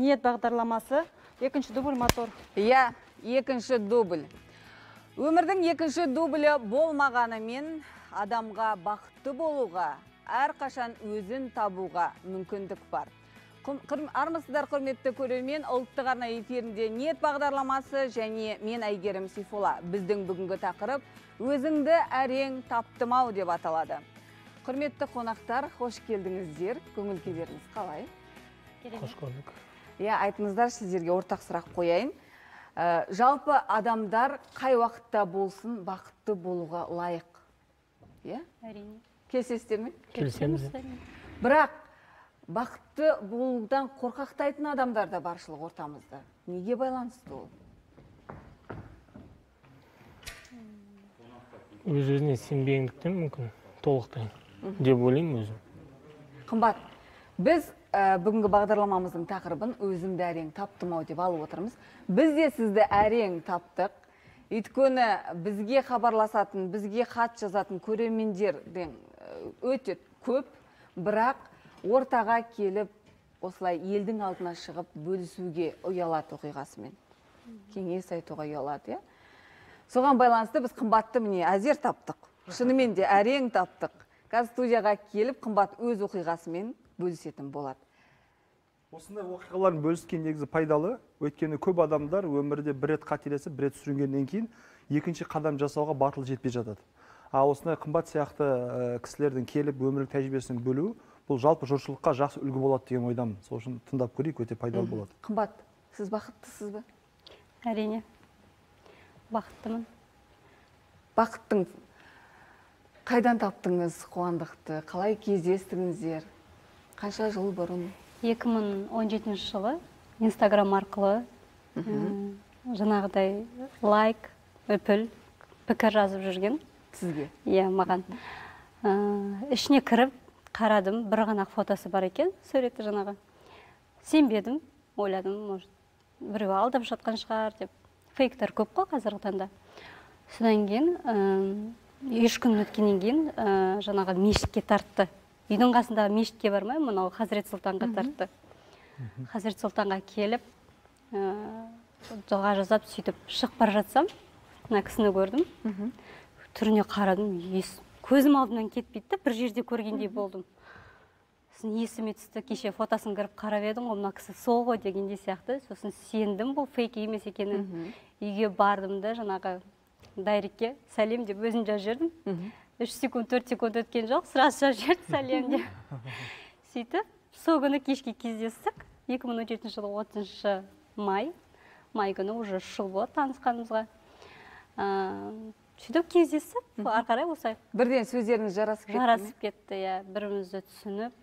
ниет бағдарламасы екінші дубль мотор Иә, екінші дубль. Өмірдің екінші дублі болмағанымен адамға бақытты болуға, әрқашан өзін табуға мүмкіндік бар. Армысыздар құрметті көрермен, ұлттық арна эфирінде ниет бағдарламасы және мен Әйгерім Сейфолла. Біздің бүгінгі тақырып өзіңді әрең таптымау деп аталады. Құрметті қонақтар, қош келдіңіздер. Көңіл күйлеріңіз қалай? қош көрдік Иә, айтыңыздар сіздерге ортақ сұрақ қояйын. Ә, жалпы адамдар қай уақытта болсын бақытты болуға лайық. Иә? әрине Келісесіздер ме? келісеміз Бірақ бақытты болудан қорқақтайтын адамдар да баршылық ортамызда. Неге байланысты ол? өз өзіне сенбегендіктен мүмкін толықтай деп ойлаймын өзім Қымбат, біз ә, бүгінгі бағдарламамыздың тақырыбын өзімді әрең таптым ау деп алып отырмыз. Біз де сізді әрең таптық. Өйткені бізге хабарласатын, бізге хат жазатын көрермендердің ә, өте көп, бірақ ортаға келіп осылай елдің алдына шығып бөлісуге ұялады оқиғасымен. Кеңес айтуға ұялады, иә? Соған байланысты біз қымбатты міне әзер таптық. Шынымен де әрең таптық. Қазір студияға келіп қымбат өз оқиғасымен бөлісетін болады. осындай оқиғалардың бөліскен негізі пайдалы өйткені көп адамдар өмірде бір рет қателесіп бір рет сүрінгеннен кейін екінші қадам жасауға батыл жетпей жатады ал осындай қымбат сияқты ә, кісілердің келіп өмірлік тәжірибесін бөлуі бұл жалпы жұртшылыққа жақсы үлгі болады деген ойдамын сол үшін тыңдап көрейік өте пайдалы болады Қымбат, сіз бақыттысыз ба? әрине бақыттымын Бақыттың қайдан таптыңыз қуандықты? Қалай кездестіңіздер? Қанша жыл бұрын? 2017 жылы инстаграм арқылы м, жаңағыдай лайк үпіл пікір жазып жүрген. Сізге? иә маған. Ә, ішіне кіріп қарадым бір ғана фотосы бар екен суреті жаңағы. Сенбедім ойладым может біреу алдап жатқан шығар деп. Фейктер көп қой қазіргі таңда. Содан кейін ә, үш күн өткеннен кейін ә, жаңағы мешітке тартты. Үйдің қасындағы мешітке бармай мынау хазірет сұлтанға тартты. Хазірет сұлтанға келіп ә, дұға жасап сөйтіп шығып бара жатсам мына кісіні көрдім. Түріне қарадым ес көзім алдымнан кетпейді да бір жерде көргендей болдым. Сосын есіме түсті кеше фотосын кіріп қарап едім ғой мына кісі сол ғой дегендей сияқты. Сосын сендім бұл фейк емес екенін. Үйге бардым да жаңағы дайрекке сәлем деп өзім жазып жібердім. Үш секунд төрт секунд өткен жоқ сразу жазып жіберді сәлем деп сөйтіп сол күні кешке кездестік. 2017 жылы 30 май. Май күні уже үш жыл болады танысқанымызға. Сөйтіп кездесіп ары қарай осылай. Бірден сөздеріңіз жарасып кетті жарасып кетті иә. Бірімізді түсініп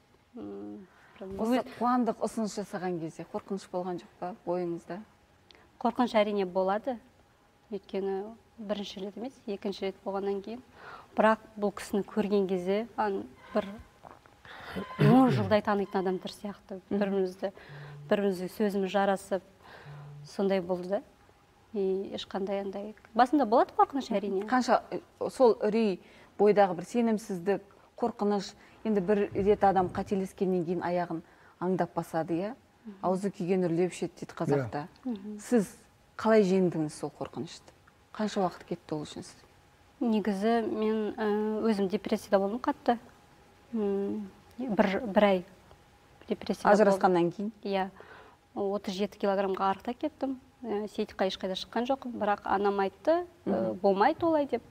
Осы қуандық ұсыныс жасаған кезде қорқыныш болған жоқ па ойыңызда? қорқыныш әрине болады. Өйткені бірінші рет емес екінші рет болғаннан кейін. Бірақ бұл кісіні көрген кезде бір он жылдай танитын адамдар сияқты бірімізді бірімізге сөзіміз жарасып сондай болды да и ешқандай андай басында болады қорқыныш әрине Қанша э, сол үрей бойдағы бір сенімсіздік, қорқыныш, енді бір рет адам қателескеннен кейін аяғын аңдап басады, иә? Аузы күйген үрлеп ішеді дейді қазақта. Сіз қалай жеңдіңіз сол қорқынышты? Қанша уақыт кетті ол үшін сіз? Негізі мен өзім депрессияда болдым қатты. Бір, бір ай депрессияда болдым. Ажырасқаннан кейін? иә. 37 килограммға арықта кеттім сейітқа ешқайда шыққан жоқпын. Бірақ анам айтты ә, болмайды олай деп.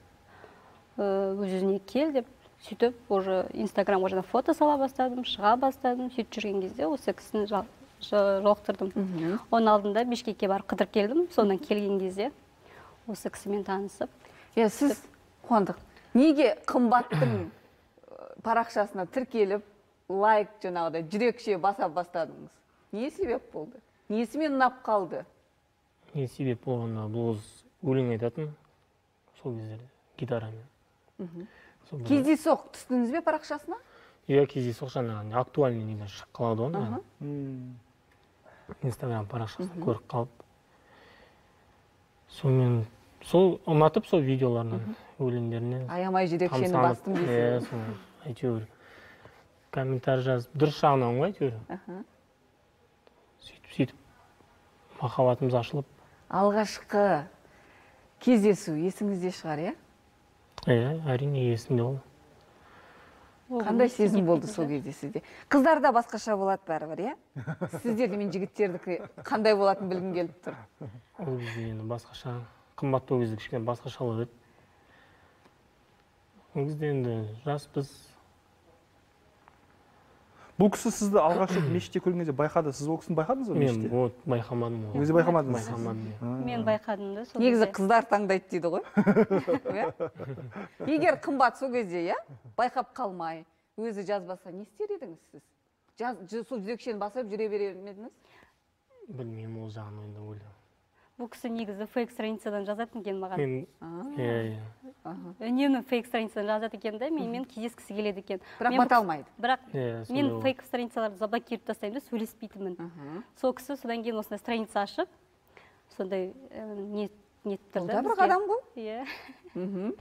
Өз өзіне кел деп. Сөйтіп уже инстаграмға жаңа фото сала бастадым шыға бастадым. Сөйтіп жүрген кезде осы кісіні жолықтырдым. Оның алдында бішкекке барып қыдырып келдім. Содан келген кезде осы кісімен танысып Иә, сіз қуандық, неге қымбаттың парақшасына тіркеліп, лайк жаңағыдай жүрекше баса бастадыңыз? Не себеп болды? Несімен ұнап қалды? не себеп болғанда бұл қыз өлең айтатын сол кездерде гитарамен. Кездейсоқ түстіңіз бе парақшасына? иә кездейсоқ жаңағы актуальный неден шығып қалады ғой инстаграм парақшасын көріп қалып. Сонымен сол ұнатып сол видеоларынан. Өлеңдерінен Аямай жүрекшені тамсанып, бастым иә дейсіз. сол әйтеуір комментарий жазып дұрыс жағынан ғой әйтеуір. Аха. сөйтіп сөйтіп махаббатымыз ашылып. Алғашқы кездесу есіңізде шығар иә? Иә әрине есімде ол. Қандай сезім болды сол кезде сізде қыздарда басқаша болады бәрібір иә? Сіздерде мен жігіттердікі қандай болатынын білгім келіп тұр. Ол кезде енді басқаша қымбат ол кезде кішкене басқаша болады кезде енді жаспыз. Бұл кісі сізді алғаш рет мешітте көрген кезде байқады. Сіз ол кісіні байқадыңыз ба мен вот байқамадым ол кезде байқамадыңыз? Байқамадым иә. мен байқадым да сол негізі қыздар таңдайды дейді ғой. Иә. Егер қымбат сол кезде иә байқап қалмай өзі жазбаса не істер едіңіз сіз? Сол жүрекшені басып жүре берер ме едіңіз? Білмеймін ол жағын енді ойлаймын. Бұл кісі негізі фейк страницадан жазатын екен маған. Мен иә иә. Үнемі фейк страницадан жазады екен да менімен кездескісі келеді екен. Бірақ бата алмайды. бірақ иә мен фейк страницаларды заблокировать тастаймын да сөйлеспейтінмін. Сол кісі содан кейін осындай страница ашып сондай ә, не нетіп тұр ол да бір қадам ғой. Иә. Мхм.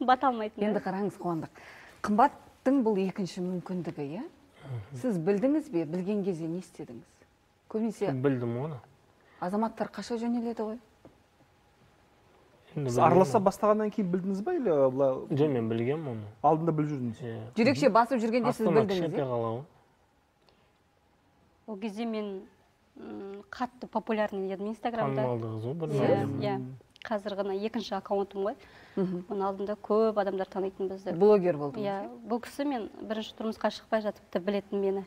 бата алмайтын енді қараңыз қуандық. Қымбаттың бұл екінші мүмкіндігі иә? Сіз білдіңіз бе? Білген кезде не істедіңіз? Көбінесе білдім оны. Азаматтар қаша жөнеледі ғой? Енді сіз араласа бастағаннан кейін білдіңіз ба или былай жоқ мен білгенмін оны. алдында біліп жүрдіңіз? Иә жүрекше басып жүргенде сіз білдіңіз кішкентай иә? қала ғой ол кезде мен қатты популярный едім инстаграмда. Танымалды қыз ғой иә. Иә қазір ғана екінші аккаунтым ғой. Оның алдында көп адамдар танитын бізді. Блогер болдыңыз? Иә бұл кісі мен бірінші тұрмысқа шықпай жатып та білетін мені.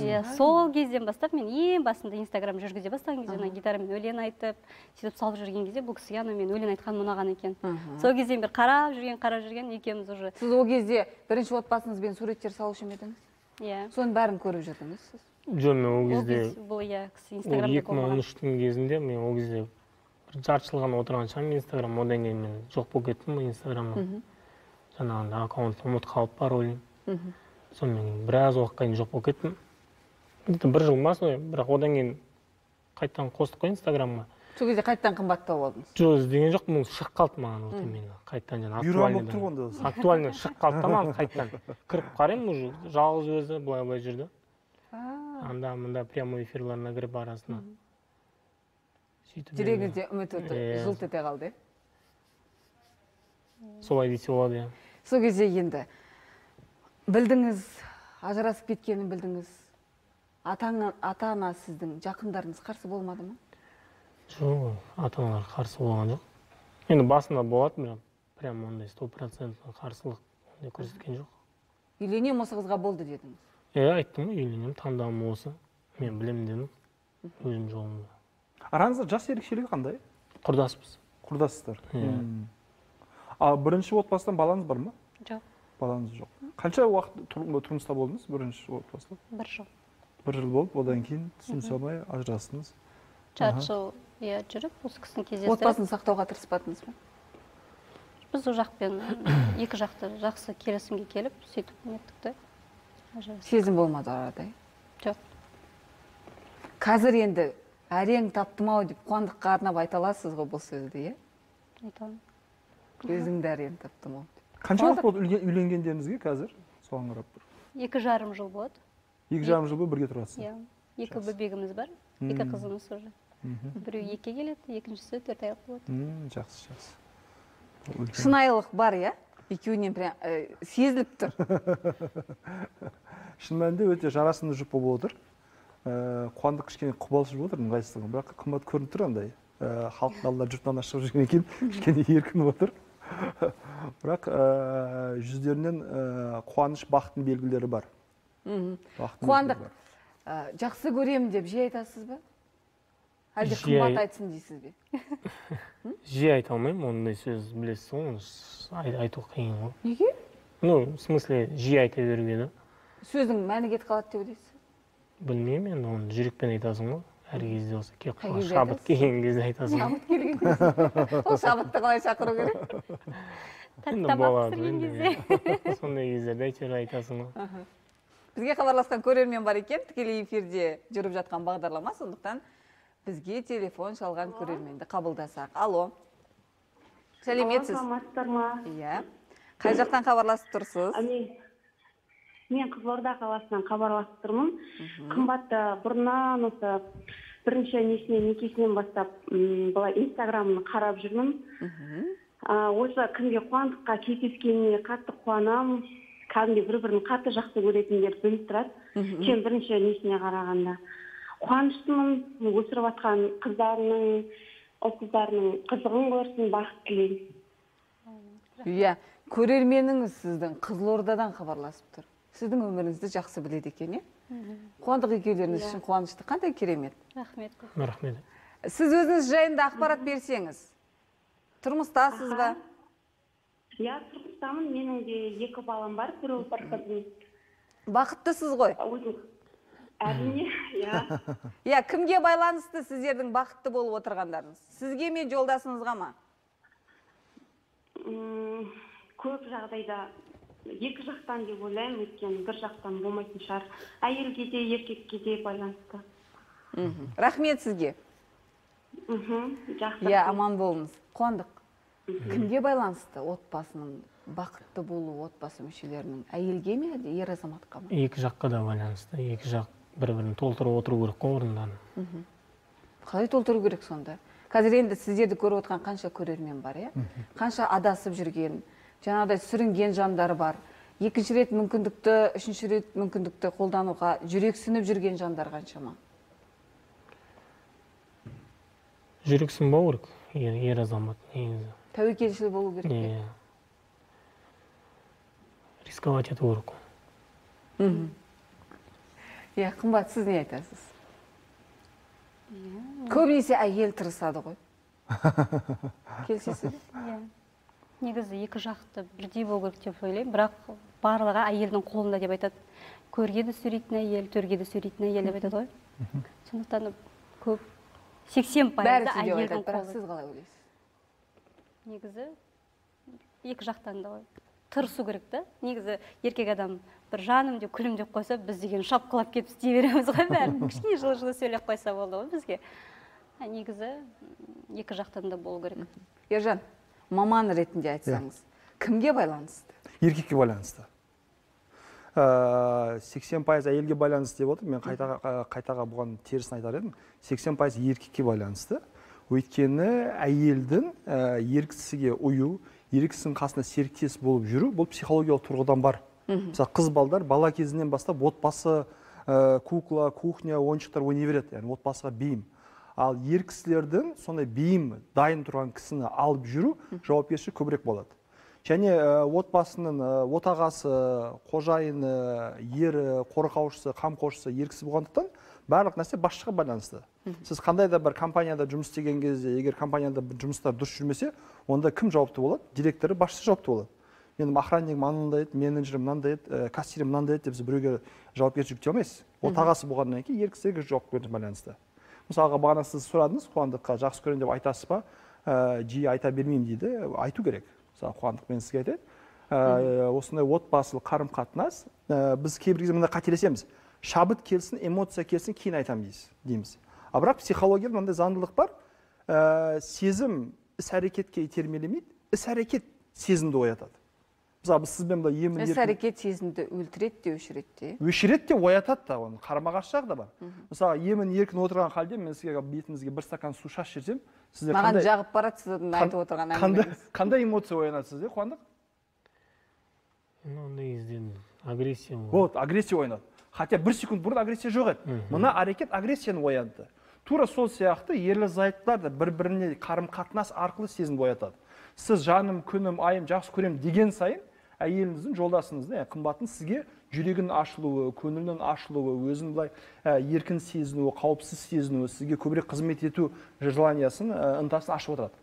Иә сол кезден бастап мен ең басында инстаграм жүргізе бастаған кезде ана гитарамен өлең айтып сөйтіп салып жүрген кезде бұл кісіге ана мен өлең айтқаным ұнаған екен. Сол кезден бері қарап жүрген қарап жүрген екеуміз уже. Сіз ол кезде бірінші отбасыңызбен суреттер салушы ма едіңіз? Иә. Соның бәрін көріп жүрдіңіз сіз. Жоқ мен ол кезде кез бұл иә кісі инстаграмда екі мың он үштің кезінде мен ол кезде бір жарты жыл ғана отырған шығармын инстаграм одан кейін мен жоқ болып кеттім ғой инстаграмнан жаңағындай аккаунтты ұмытып қалып паролін сонымен кейін біраз уақытқа дейін жоқ болып кеттім где то бір жыл ма солай бірақ одан кейін қайтадан қостық қой инстаграмға сол кезде қайтадан қымбаттау болдыңыз жоқ іздеген жоқпын ол шығып қалды маған вот именно қайтадан жаңағы Бюроң болып тұр ғой онда. актуальный шығып қалды да маған қайтадан кіріп қараймын уже жалғыз өзі былай былай жүрді анда мында прямой эфирларына кіріп арасына сөйтіп жүрегіңізде үміт оты жылт ете қалды иә солай десе болады иә. Сол кезде енді білдіңіз ажырасып кеткенін білдіңіз. Ата ана ата ана сіздің жақындарыңыз қарсы болмады ма? Жоқ ата аналар қарсы болған жоқ. Енді басында болады бірақ прям ондай стопроцентный қарсылық ондай көрсеткен жоқ. Үйленемін осы қызға болды дедіңіз? Иә айттым ғой үйленемін таңдауым осы. Мен білемін дедім. Өзім жолымды араңызда жас ерекшелігі қандай? Құрдаспыз құрдассыздар Иә. М. а бірінші отбасыдан балаңыз бар ма? Жоқ. Балаңыз жоқ. Қанша уақыт тұр- тұрмыста болдыңыз бірінші отбасыда? Бір жыл. Бір жыл болып одан кейін түсінісе алмай ажырастыңыз жарты жыл иә жүріп осы кісіні кездестіріп. Отбасын сақтауға тырыспадыңыз ба? Біз ол жақпен екі жақты жақсы келісімге келіп сөйтіп неттік та ажырастық. сезім болмады арада иә? жоқ. Қазір енді әрең таптым ау деп қуандыққа арнап айта аласыз ғой бұл сөзді иә? Айта аламын өзіңді әрең таптым ау деп. қанша уақыт болды үйленген- үйленгендеріңізге қазір? Соған қарап бір екі жарым жыл болады екі жарым жыл бойы бірге тұрасыз? Иә. Екі бөбегіміз бар. Екі қызымыз уже. Біреу екіге келеді екіншісі төрт айлық болады М, жақсы жақсы. Шынайылық бар иә? Екеуінен прям ә, сезіліп тұр. Шын мәнінде өте жарасымды жұп болып отыр. Қуандық кішкене қобалжып отыр ыңғайсыздығын бірақ қымбат көрініп тұр андай. Ә, халықтың алдына жұрттың алдына шығып жүргеннен кейін кішкене еркін отыр. Бірақ ә, жүздерінен ә, қуаныш бақыттың белгілері бар. Қуандық ә, жақсы көремін деп жиі айтасыз ба? Әлде қымбат ай- айтсын дейсіз бе? Жиі айта алмаймын ондай сөз білесіз ғой оны айту қиын ғой. Неге? Ну в смысле жиі айта беруге да. Сөздің мәні кетіп қалады деп ойлайсыз? Білмеймін енді оны жүрекпен айтасың ғой әр кезде кезде шабыт келген кезде айтасың ғой шабыт келген кезде. Сол шабытты қалай шақыру керек? Сондай кездерде әйтеуір айтасың ғой бізге хабарласқан көрермен бар екен. Тікелей эфирде жүріп жатқан бағдарлама. Сондықтан бізге телефон шалған көрерменді қабылдасақ. Алло. Сәлеметсіз? Саламатсыздар ма? Иә. Қай жақтан хабарласып тұрсыз? Мен қызылорда қаласынан хабарласып тұрмын. Қымбатты бұрыннан осы бірінші несінен некесінен бастап м, былай инстаграмын қарап жүрмін. А, осы кімге қуандыққа кездескеніне қатты қуанамын кәдімгідей бір бірін қатты жақсы көретіндер біліп тұрады. Сен бірінші несіне қарағанда. Қуаныштымын өсіріп жатқан қыздарының ұл қыздарының қызығын көрсін бақыт тілеймін. Иә көрерменіңіз сіздің. Қызылордадан хабарласып тұр. Сіздің өміріңізді жақсы біледі екен иә? Қуандық екеулеріңіз үшін қуанышты қандай керемет? Рахмет. Рахмет. Сіз өзіңіз жайында ақпарат берсеңіз тұрмыстасыз ба? Иә тұрмыстамын менің де екі балам бар бір ұл бір қызым бақыттысыз ғой. Әрине иә. Иә кімге байланысты сіздердің бақытты болып отырғандарыңыз? Сізге ме жолдасыңызға ма? Көп жағдайда. Екі жақтан деп ойлаймын өйткені бір жақтан болмайтын шығар. Әйелге де еркекке де байланысты. Мхм. Рахмет сізге. Мхм. Жақсы. Иә аман болыңыз. Қуандық. Кімге байланысты отбасының бақытты болуы отбасы мүшелерінің? Әйелге ме әлде ер азаматқа ма? Екі жаққа да байланысты. Екі жақ бір бірін толтырып отыру керек қой орындарын қалай толтыру керек сонда? Қазір енді сіздерді көріп отырған қанша көрермен бар иә? Қанша адасып жүрген жаңағыдай сүрінген жандар бар. Екінші рет мүмкіндікті үшінші рет мүмкіндікті қолдануға жүрексініп жүрген жандар қаншама? Жүрексінбау керек. Ер, ер азамат негізі. Тәуекелшіл болу керек пе? Иә. Рисковать ету керек. Қой иә қымбат сіз не айтасыз? Көбінесе әйел тырысады ғой. Келісесіз? Бе иә. Негізі екі жақты бірдей болу керек деп ойлаймын. Бірақ барлығы әйелдің қолында деп айтады. Көрге де сүйрейтін әйел төрге де сүйрейтін әйел деп айтады ғой. Сондықтан да көп сексен бәрі пайызы әйелдің бірақ сіз қалай ойлайсыз? Негізі екі жақтан да тырысу керек та. Негізі еркек адам бір жаным деп күлім деп қойса біз деген шапқылап кетіп істей береміз ғой бәрін. Кішкене жылы жылы сөйлеп қойса болды ғой бізге. А негізі екі жақтан да болу керек. Ержан маман ретінде айтсаңыз кімге байланысты? Еркекке байланысты. Сексен пайыз әйелге байланысты деп отыр мен қайтаға қайтаға бұған терісін айтар едім. сексен пайыз еркекке байланысты. Өйткені әйелдің ә, ер кісіге ұю ер кісінің қасында серіктес болып жүру бұл психологиялық тұрғыдан бар. Мысалы қыз балдар бала кезінен бастап отбасы ә, кукла кухня ойыншықтар ойнай береді. Яғни отбасыға бейім. Ал ер кісілердің сондай бейім дайын тұрған кісіні алып жүру жауапкершілік көбірек болады. Және ә, отбасының ә, отағасы қожайыны ері қорғаушысы қамқоршысы ер кісі болғандықтан барлық нәрсе басшыға байланысты. Сіз қандай да бір компанияда жұмыс істеген кезде егер компанияда бір жұмыстар дұрыс жүрмесе онда кім жауапты болады? Директоры басшысы жауапты болады. Менің охраннигім анандай еді менеджерім мынандай еді ә, кассирім мынандай еді деп сіз біреуге жауапкершілік жүктей алмайсыз. Отағасы болғаннан кейін ер кісіге жауапкершілік байланысты. Мысалға бағана сіз сұрадыңыз қуандыққа жақсы көремін деп айтасыз ба? Ә, жиі айта бермеймін дейді. Айту керек. Мысалы қуандық мен сізге айтайын. Ә, осындай отбасылық қарым қатынас ә, біз кейбір кезде мында қателесеміз. Шабыт келсін эмоция келсін кейін айтамын дейсіз дейміз. А бірақ психологияда мынандай заңдылық бар. Ә, сезім іс әрекетке итермелемейді іс әрекет сезімді оятады. Мысалы біз сізбен былай емін іс әрекет сезімді өлтіреді де өшіреді де өшіреді де оятады да оның қарама қарсы жағы да бар мысалы емін еркін отырған халде мен сізге бетіңізге бір стакан су шашып жіберсем сізде маған қандай жағып барады сіздің айтып отырған қандай, әңгімеңіз қандай эмоция оянады сізде қуандық ну ондай кезде агрессия вот агрессия оянады хотя бір секунд бұрын агрессия жоқ еді мына әрекет агрессияны оянды тура сол сияқты ерлі зайыптылар да бір біріне қарым қатынас арқылы сезімді оятады сіз жаным күнім айым жақсы көремін деген сайын әйеліңіздің жолдасыңыздың ә, қымбаттың сізге жүрегінің ашылуы көңілінің ашылуы өзін былай ә, еркін сезінуі қауіпсіз сезінуі сізге көбірек қызмет ету желаниясын ә, ынтасын ашып отырады.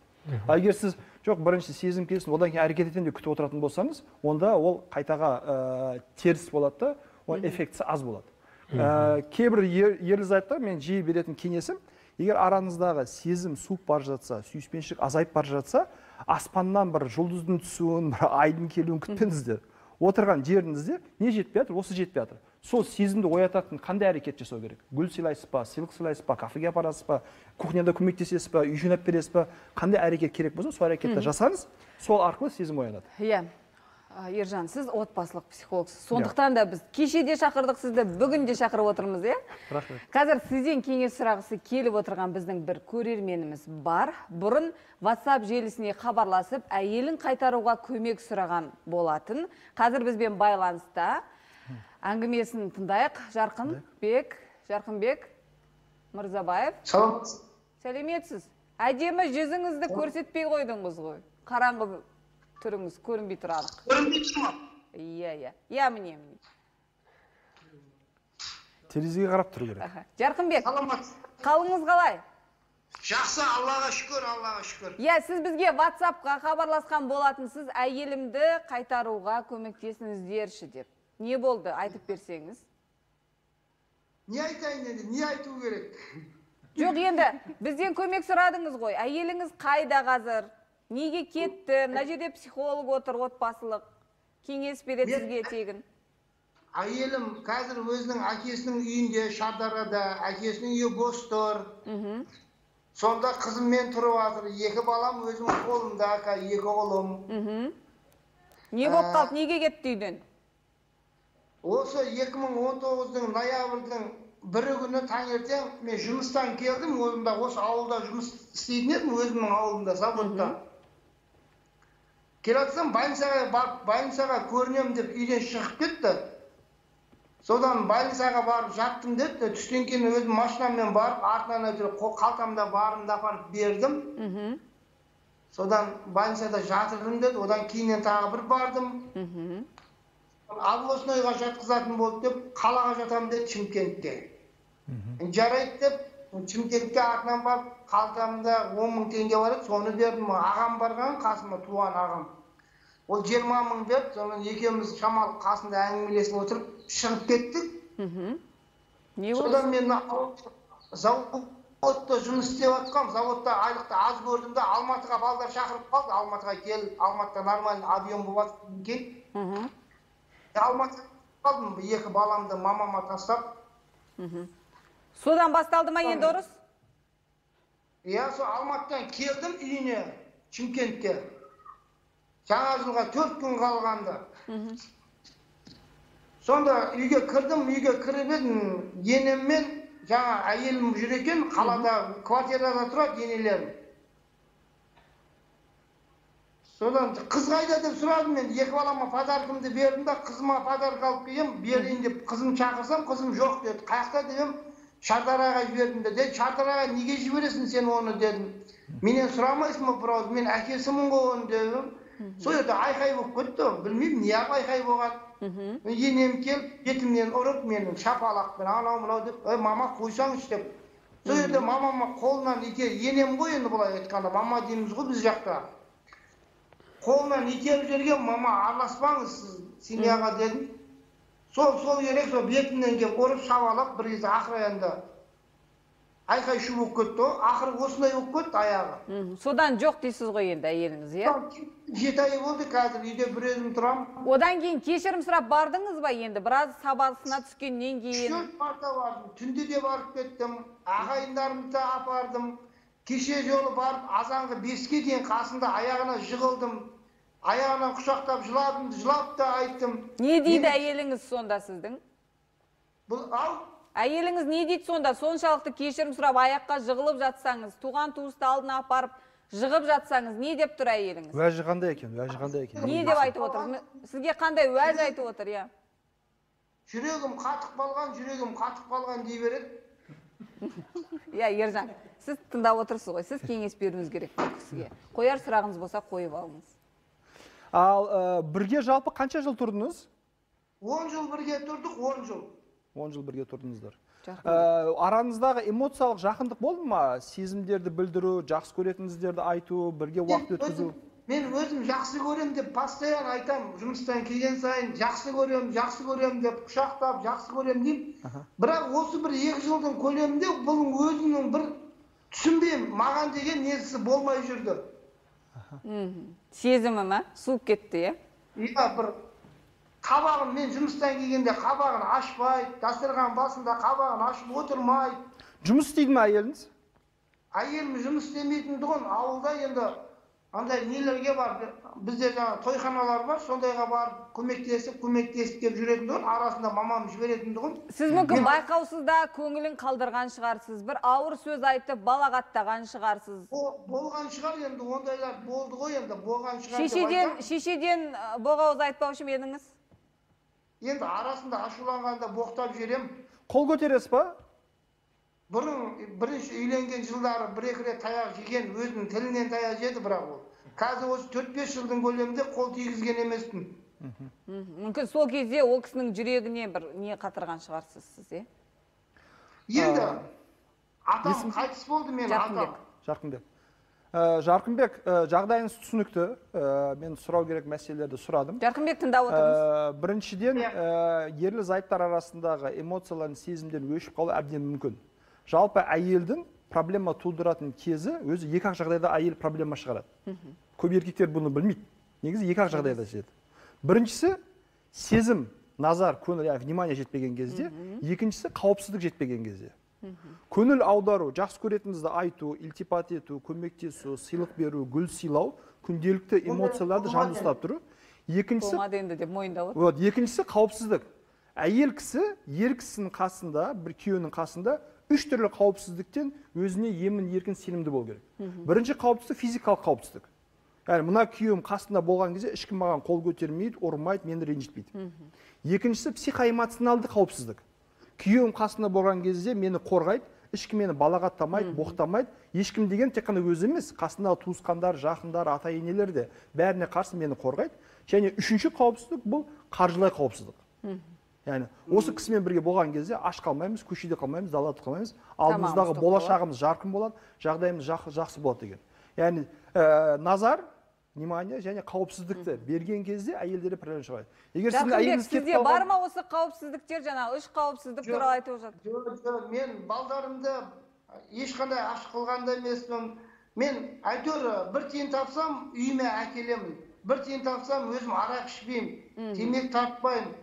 Ал егер сіз жоқ бірінші сезім келсін одан кейін әрекет етемін деп күтіп отыратын болсаңыз онда ол қайтаға ә, теріс болады да ол эффектісі аз болады. Ә, кейбір ер- ерлі зайыптар мен жиі беретін кеңесім егер араңыздағы сезім суып бара жатса сүйіспеншілік азайып бара жатса аспаннан бір жұлдыздың түсуін бір айдың келуін күтпеңіздер. Отырған жеріңізде не жетпей жатыр? Осы жетпей жатыр. Сол сезімді оятатын қандай әрекет жасау керек? Гүл сыйлайсыз ба сыйлық сыйлайсыз ба кафеге апарасыз ба кухняда көмектесесіз ба үй жинап бересіз ба? Қандай әрекет керек болса сол әрекетті жасаңыз сол арқылы сезім оянады. Иә. А, ержан сіз отбасылық психологсыз. Сондықтан да біз кеше де шақырдық сізді бүгін де шақырып отырмыз иә? Рахмет. Қазір сізден кеңес сұрағысы келіп отырған біздің бір көрерменіміз бар. Бұрын whatsapp желісіне хабарласып әйелін қайтаруға көмек сұраған болатын. Қазір бізбен байланыста. Әңгімесін тыңдайық. Жарқынбек жарқынбек мырзабаев. Саламатсыз сәлеметсіз? Әдемі жүзіңізді көрсетпей қойдыңыз ғой. Қараңғы түріңіз көрінбей тұр анық көрінбей тұр ма иә иә иә міне міне терезеге қарап тұру керек жарқынбек саламатсыз қалыңыз қалай жақсы аллаға шүкір аллаға шүкір иә сіз бізге ватсапқа хабарласқан болатынсыз әйелімді қайтаруға көмектесіңіздерші деп не болды айтып берсеңіз не айтайын енді не айту керек жоқ енді бізден көмек сұрадыңыз ғой әйеліңіз қайда қазір неге кетті мына жерде психолог отыр отбасылық. Кеңес береді сізге тегін. Әйелім қазір өзінің әкесінің үйінде шардарада әкесінің үйі бос тұр сонда қызыммен тұрып жатыр. Екі балам өзімнің қолымда қазір екі ұлым не болып қалды? Неге кетті үйден? Осы 2019-дың ноябрьдің бірі күні таңертең мен жұмыстан келдім. Өзімде осы ауылда жұмыс істейтін едім. Өзімнің ауылымда заводта. Келе жатсам больницаға барып больницаға көрінемін деп үйден шығып кетті. Содан больницаға барып жаттым деді түстен кейін өзім машинаммен барып артынан әйтеуір қалтамда барымды апарып бердім. Мхм. Содан больницада жатырдым деді. Одан кейіннен тағы бір бардым. Мхм. Областнойға жатқызатын болды деп қалаға жатамын деді шымкентке. Жарайды деп шымкентке артынан барып қалтамда он мың теңге бар еді соны бердім ағам барған қасыма туған ағам ол жиырма мың берді сонымен екеуміз шамалы қасында әңгімелесіп отырып шығып кеттік мхм не болды содан мен заводта жұмыс істеп жатқанмын заводта айлықты аз көрдім да алматыға балдар шақырып қалды. Алматыға кел алматыда нормальный объем болып жатқаннан кейін мхм алматыға қалдым. Екі баламды мамама тастап. Содан басталды ма енді ұрыс иә сол алматыдан келдім үйіне шымкентке. Жаңа жылға төрт күн қалғанда сонда үйге кірдім үйге кіріп едім енеммен жаңа әйелім жүр екен қалада квартирада тұрады енелерім. Содан қыз қайда деп сұрадым мен екі балама подаркымды бердім да қызыма подарок алып келгенмін берейін деп қызым шақырсам қызым жоқ деді. Қай жақта дедім шардараға жібердім деді «Ей, шардараға неге жібересің сен оны дедім менен сұрамайсың ба біреуді мен әкесімін ғой оның дедім сол жерде айқай болып кетті білмеймін неғып айқай болған енем келіп бетімнен ұрып мені шапалақпен анау мынау деп ей мама қойсаңызшы деп сол жерде мамама қолынан итеріп енем ғой енді былай айтқанда мама дейміз ғой біз жақта қолынан итеріп жіберген мама араласпаңыз сіз семьяға дедім сол сол керек сол бетімнен келіп ұрып шабалап бір кезде ақыры енді айқай шу болып кетті ғой. Ақыры осындай болып кетті аяғы. Содан жоқ дейсіз ғой енді әйеліңіз иә? Жеті ай болды қазір үйде бір өзім тұрамын. Одан кейін кешірім сұрап бардыңыз ба енді? Біраз сабасына түскеннен кейін. Төрт марта бардым түнде де барып кеттім ағайындарымды да апардым кеше жолы барып азанғы беске дейін қасында аяғына жығылдым. Аяғынан құшақтап жыладым жылап та айттым не дейді әйеліңіз сонда сіздің бұл ал әйеліңіз не дейді сонда соншалықты кешірім сұрап аяққа жығылып жатсаңыз туған туысты алдына апарып жығып жатсаңыз не деп тұр әйеліңіз уәжі қандай екен уәжі қандай екен не деп айтып отыр сізге қандай уәж айтып отыр иә жүрегім қатып қалған жүрегім қатып қалған дей береді иә ержан сіз тыңдап отырсыз ғой сіз кеңес беруіңіз керек бұл кісіге қояр сұрағыңыз болса қойып алыңыз ал ә, бірге жалпы қанша жыл тұрдыңыз? Он жыл бірге тұрдық он жыл. Он жыл бірге тұрдыңыздар. Ә, араңыздағы эмоциялық жақындық болды ма? Сезімдерді білдіру жақсы көретініңіздерді айту бірге уақыт өткізу? өзім- мен өзім жақсы көремін деп постоянно айтамын. Жұмыстан келген сайын жақсы көремін жақсы көремін деп құшақтап жақсы көремін деймін. Бірақ осы бір екі жылдың көлемінде бұл өзімнің бір түсінбеймін. Маған деген несі болмай жүрді. Сезімі ма? суып кетті иә? Иә бір қабағын мен жұмыстан келгенде қабағын ашпайды дастархан басында қабағын ашып отырмайды жұмыс істейді ма әйеліңіз? Әйелім жұмыс істемейтін тұғын ауылда енді андай нелерге барып бізде жаңағы тойханалар бар сондайға барып көмектесіп көмектесіп деп жүретін тұғын арасында мамам жіберетін тұғын. Сіз мүмкін байқаусызда көңілін қалдырған шығарсыз бір ауыр сөз айтып балағаттаған шығарсыз. О- болған шығар енді ондайлар болды ғой енді болған шығар шешеден шешеден боғауыз айтпаушы ма едіңіз? Енді арасында ашуланғанда боқтап жіберемін қол көтересіз ба? Бұрын бірінші үйленген жылдары бір екі рет таяқ жеген өзінің тілінен таяқ жеді бірақ ол қазір осы төрт бес жылдың көлемінде қол тигізген емеспін мүмкін сол кезде ол кісінің жүрегіне бір не қатырған шығарсыз сіз иә енді атам қайтыс болды менің Жарқынбек. атам жарқынбек жарқынбек жағдайыңыз түсінікті мен сұрау керек мәселелерді сұрадым жарқынбек тыңдап отырмыз біріншіден ерлі зайыптар арасындағы эмоциялар сезімдер өшіп қалу әбден мүмкін жалпы әйелдің проблема тудыратын кезі өзі екі ақ жағдайда әйел проблема шығарады. Көп еркектер бұны білмейді. Негізі екі ақ жағдайда жетеді біріншісі сезім назар көңіл яғни внимание жетпеген кезде. Екіншісі қауіпсіздік жетпеген кезде. Көңіл аудару жақсы көретініңізді айту ілтипат ету көмектесу сыйлық беру гүл сыйлау күнделікті эмоцияларды жанды ұстап тұру. Екіншісі болмады енді деп мойындап отыр вот екіншісі қауіпсіздік. Әйел кісі ер кісінің қасында бір күйеуінің қасында үш түрлі қауіпсіздіктен өзіне емін еркін сенімді болу керек бірінші қауіпсіздік физикалық қауіпсіздік яғни мына күйеуім қасында болған кезде ешкім маған қол көтермейді ұрмайды мені ренжітпейді екіншісі психоэмоционалды қауіпсіздік күйеуім қасында болған кезде мені қорғайды ешкім мені балағаттамайды боқтамайды ешкім деген тек қана өзі емес қасындағы туысқандар жақындар ата енелер де бәріне қарсы мені қорғайды және үшінші қауіпсіздік бұл қаржылай қауіпсіздік яғни осы кісімен бірге болған кезде аш қалмаймыз көшеде қалмаймыз далада қалмаймыз. Алдымыздағы болашағымыз жарқын болады жағдайымыз жақ- жақсы болады деген. Яғни ә, назар внимание және қауіпсіздікті берген кезде әйелдерде проблема шығады. Егер сіздің әйеліңіз кетіп бар ма осы қауіпсіздіктер жаңағы үш қауіпсіздік туралы айтып жатыр жоқ жоқ мен балдарымды ешқандай аш қылған да емеспін. Мен әйтеуір бір тиын тапсам үйіме әкелемін. Бір тиын тапсам өзім арақ ішпеймін темекі тартпаймын.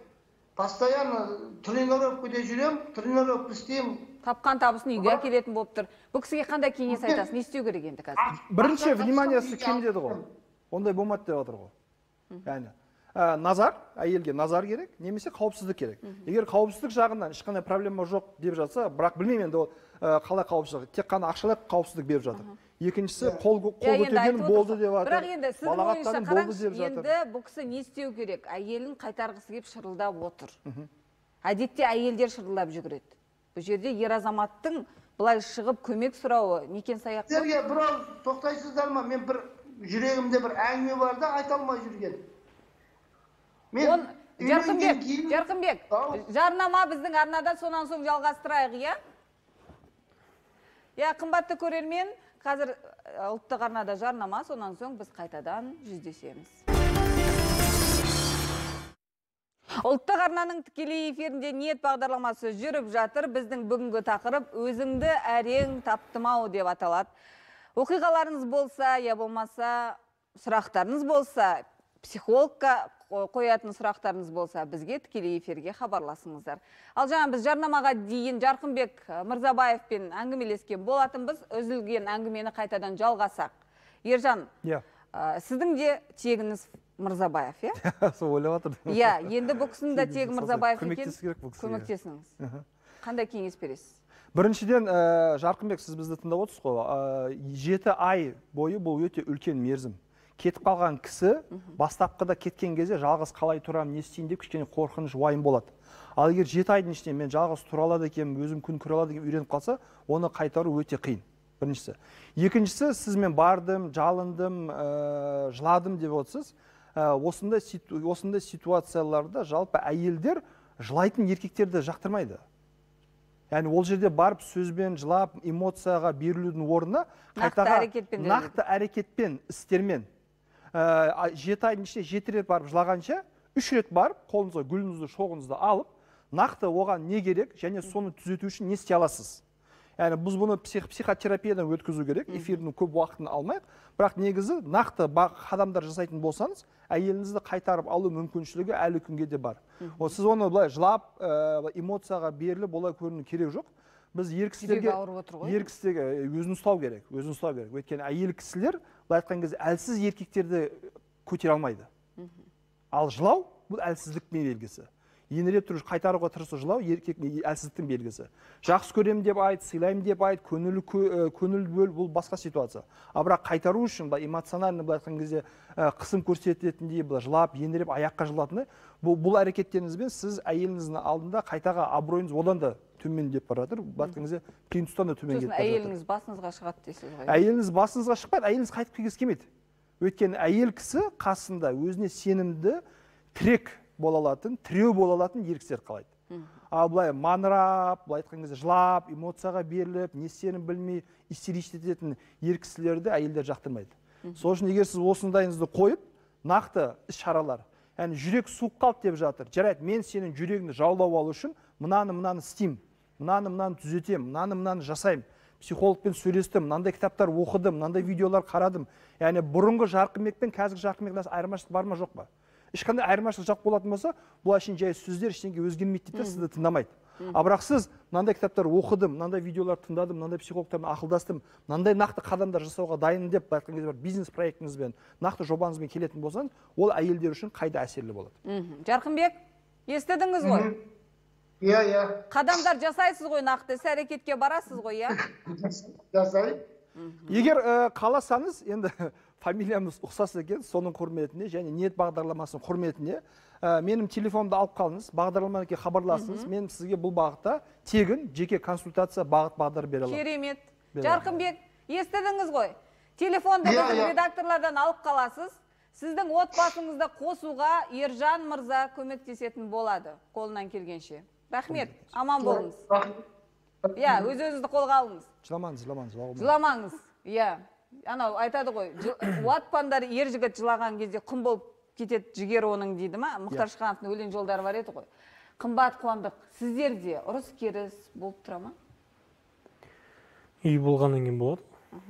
Постоянно тренировкада жүремін тренировка істеймін тапқан табысын үйге әкелетін болып тұр бұл кісіге қандай кеңес айтасыз не істеу керек енді қазір бірінші Ақша вниманиесі тапсам, кем үйге деді ғой ондай болмады деп жатыр ғой яғни ә, назар әйелге назар керек немесе қауіпсіздік керек егер қауіпсіздік жағынан ешқандай проблема жоқ деп жатса бірақ білмеймін енді ол қалай қауіпсіздік тек қана ақшалай қауіпсіздік беріп жатыр екіншісі қол қол Иә, енді көтерген болды деп жатыр бірақ енді сіздің ойыңызша қараңызшы енді бұл кісі не істеу керек? Әйелін қайтарғысы келіп шырылдап отыр. Әдетте әйелдер шырылдап жүгіреді. Бұл жерде ер азаматтың былай шығып көмек сұрауы некен саяқ сіздерге бір ауыз тоқтайсыздар ма? Мен бір жүрегімде бір әңгіме бар да айта алмай жүрген. Мен Он- жарқынбек жарқынбек жарнама біздің арнада сонан соң жалғастырайық иә? Иә қымбатты көрермен қазір ә, ұлттық арнада жарнама сонан соң біз қайтадан жүздесеміз. Ұлттық арнаның тікелей эфирінде ниет бағдарламасы жүріп жатыр. Біздің бүгінгі тақырып өзіңді әрең таптым ау деп аталады. Оқиғаларыңыз болса я болмаса сұрақтарыңыз болса психологқа қоятын сұрақтарыңыз болса бізге тікелей эфирге хабарласыңыздар. Ал жаңа біз жарнамаға дейін жарқынбек мырзабаевпен әңгімелескен болатынбыз. Үзілген әңгімені қайтадан жалғасақ. Ержан иә. ә, сіздің де тегіңіз мырзабаев иә? Сол ойлап жатырдым иә енді бұл кісінің де тегі мырзабаев екен. көмектесу керек бұл кісіге. көмектесіңіз. Қандай кеңес бересіз? Біріншіден ә, жарқынбек сіз бізді тыңдап отырсыз ғой. Ә, жеті ай бойы бұл өте үлкен мерзім. Кетіп қалған кісі бастапқыда кеткен кезде жалғыз қалай тұрамын не істейін деп кішкене қорқыныш уайым болады. Ал егер жеті айдың ішінде мен жалғыз тұра алады екенмін өзім күн көре алады екенмін үйреніп қалса оны қайтару өте қиын. Біріншісі. Екіншісі сіз мен бардым жалындым ә, жыладым деп отырсыз Ә, осындай ситу- осындай ситуацияларда жалпы әйелдер жылайтын еркектерді жақтырмайды. Яғни ол жерде барып сөзбен жылап эмоцияға берілудің орнына Нақты әрекетпен нақты әрекетпен істермен ә, жеті айдың ішінде жеті рет барып жылағанша үш рет барып қолыңызға гүліңізді шоғыңызды алып нақты оған не керек және соны түзету үшін не істей аласыз? Яғни біз бұны псих, психотерапиядан өткізу керек эфирдің көп уақытын алмайық бірақ негізі нақты қадамдар жасайтын болсаңыз әйеліңізді қайтарып алу мүмкіншілігі әлі күнге де бар. Ол сіз оны былай жылап ә, эмоцияға беріліп олай көріну керек жоқ. Біз ер кісілерге ер кісілерге өзін ұстау керек өзін ұстау керек. Өйткені әйел кісілер былай айтқан кезде әлсіз еркектерді көтере алмайды. Ал жылау бұл әлсіздіктің белгісі. Еңіреп тұрып қайтаруға тырысу жылау еркек әлсіздіктің белгісі. Жақсы көремін деп айт сыйлаймын деп айт көңіл кө- көңіл бөл бұл басқа ситуация. Ал бірақ қайтару үшін былай эмоционально былай айтқан кезде қысым көрсететіндей былай жылап еңіреп аяққа жығылатындай бұл, бұл әрекеттеріңізбен сіз әйеліңіздің алдында қайтаға абыройыңыз одан да төмендеп бара жатыр кезде плинтустан да төмен сосын кетіп жатыр. әйеліңіз басыңызға шығады дейсіз ғой. Әйеліңіз басыңызға шықпайды әйеліңіз қайтып келгісі келмейді. Өйткені әйел кісі қасында өзіне сенімді тірек бола алатын тіреу бола алатын ер кісілерді қалайды. Ал былай маңырап былай айтқан кезде жылап эмоцияға беріліп не істерін білмей истеричность ететін ер кісілерді әйелдер жақтырмайды. Сол үшін егер сіз осындайыңызды қойып нақты іс шаралар яғни жүрек суып қалды деп жатыр. жарайды мен сенің жүрегіңді жаулап алу үшін мынаны мынаны істеймін. Мынаны мынаны түзетемін мынаны мынаны жасаймын психологпен сөйлестім мынандай кітаптар оқыдым мынандай видеолар қарадым. Яғни бұрынғы жарқынбек пен қазіргі жарқынбек арасында айырмашылық бар ма жоқ па? Ешқандай айырмашылық жоқ болатын болса бұл әшейін жай сөздер ештеңе өзгермейді дейді да сізді тыңдамайды. Ал бірақ сіз мынандай кітаптар оқыдым мынандай видеолар тыңдадым мынандай психологтармен ақылдастым мынандай нақты қадамдар жасауға дайынмын деп былай айтқан кезде бір бизнес проектіңізбен нақты жобаңызбен келетін болсаңыз ол әйелдер үшін қайда әсерлі болады? Мхм жарқынбек естідіңіз ғой? Иә иә қадамдар жасайсыз ғой нақты іс әрекетке барасыз ғой иә? Жасаймын. Егер ә, қаласаңыз енді фамилиямыз ұқсас екен соның құрметіне және ниет бағдарламасының құрметіне ә, менің телефонымды алып қалыңыз бағдарламаға хабарласыңыз мен сізге бұл бағытта тегін жеке консультация бағыт бағдар бере аламын. Керемет. Жарқынбек естідіңіз ғой? Телефонды Иә, біздің иә. редакторлардан алып қаласыз сіздің отбасыңызды қосуға ержан мырза көмектесетін болады қолынан келгенше. Рахмет. Аман болыңыз. Иә өз өзіңізді қолға алыңыз. Жыламаңыз жыламаңыз жыламаңыз. Иә. Анау айтады ғой уатпаңдар ер жігіт жылаған кезде құм болып кетеді жігері оның дейді ма? Мұхтар шахановтың өлең жолдары бар еді ғой. Қымбат қуандық. Сіздерде ұрыс керіс болып тұра ма? Үй болғаннан кейін болады.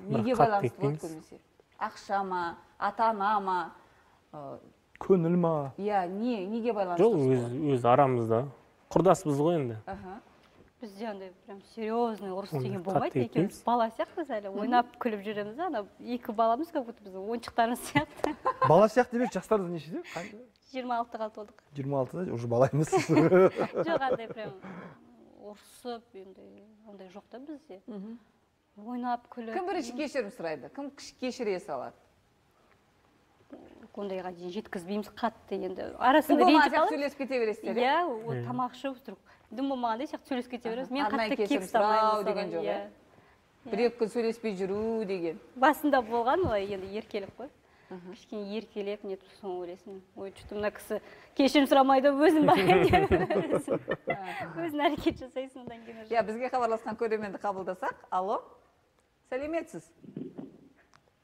Неге байланысты болады көбінесе? Ақша ма ата ана ма? Ы, көңіл ма? Иә не неге байланысты жоқ өз өз арамызда. Құрдаспыз ғой енді. Аха. бізде андай прям серьезный ұрыс деген болмайды екеуміз бала сияқтымыз әлі. Ойнап күліп жүреміз да ана екі баламыз как будто біздің ойыншықтарымыз сияқты. Бала сияқты демек жастарыңыз нешеде жиырма алтыға толдық. Жиырма алтыда уже бала емес жоқ андай прям ұрысып енді ондай жоқ та бізде. Ойнап күліп кім бірінші кешірім сұрайды? Кім кіш- кешіре салады? Ондайға дейін жеткізбейміз қатты енді. Арасында ренжіп сияқты қалып сөйлесіп кете бересіздер иә ол тамақ ішіп вдруг дым болмағандай сияқты сөйлесіп кете береміз. Мен қатты кек ұстамаймын сұрау деген жоқ, иә. бір екі күн сөйлеспей жүру деген. Басында болған олай енді еркелік қой. Кішкене еркелеп нетіп соны ойлайсың. Ой че то мына кісі кешірім сұрамайды өзім барайын деп өзің әрекет жасайсың одан кейін иә бізге хабарласқан көрерменді қабылдасақ. Алло. Сәлеметсіз?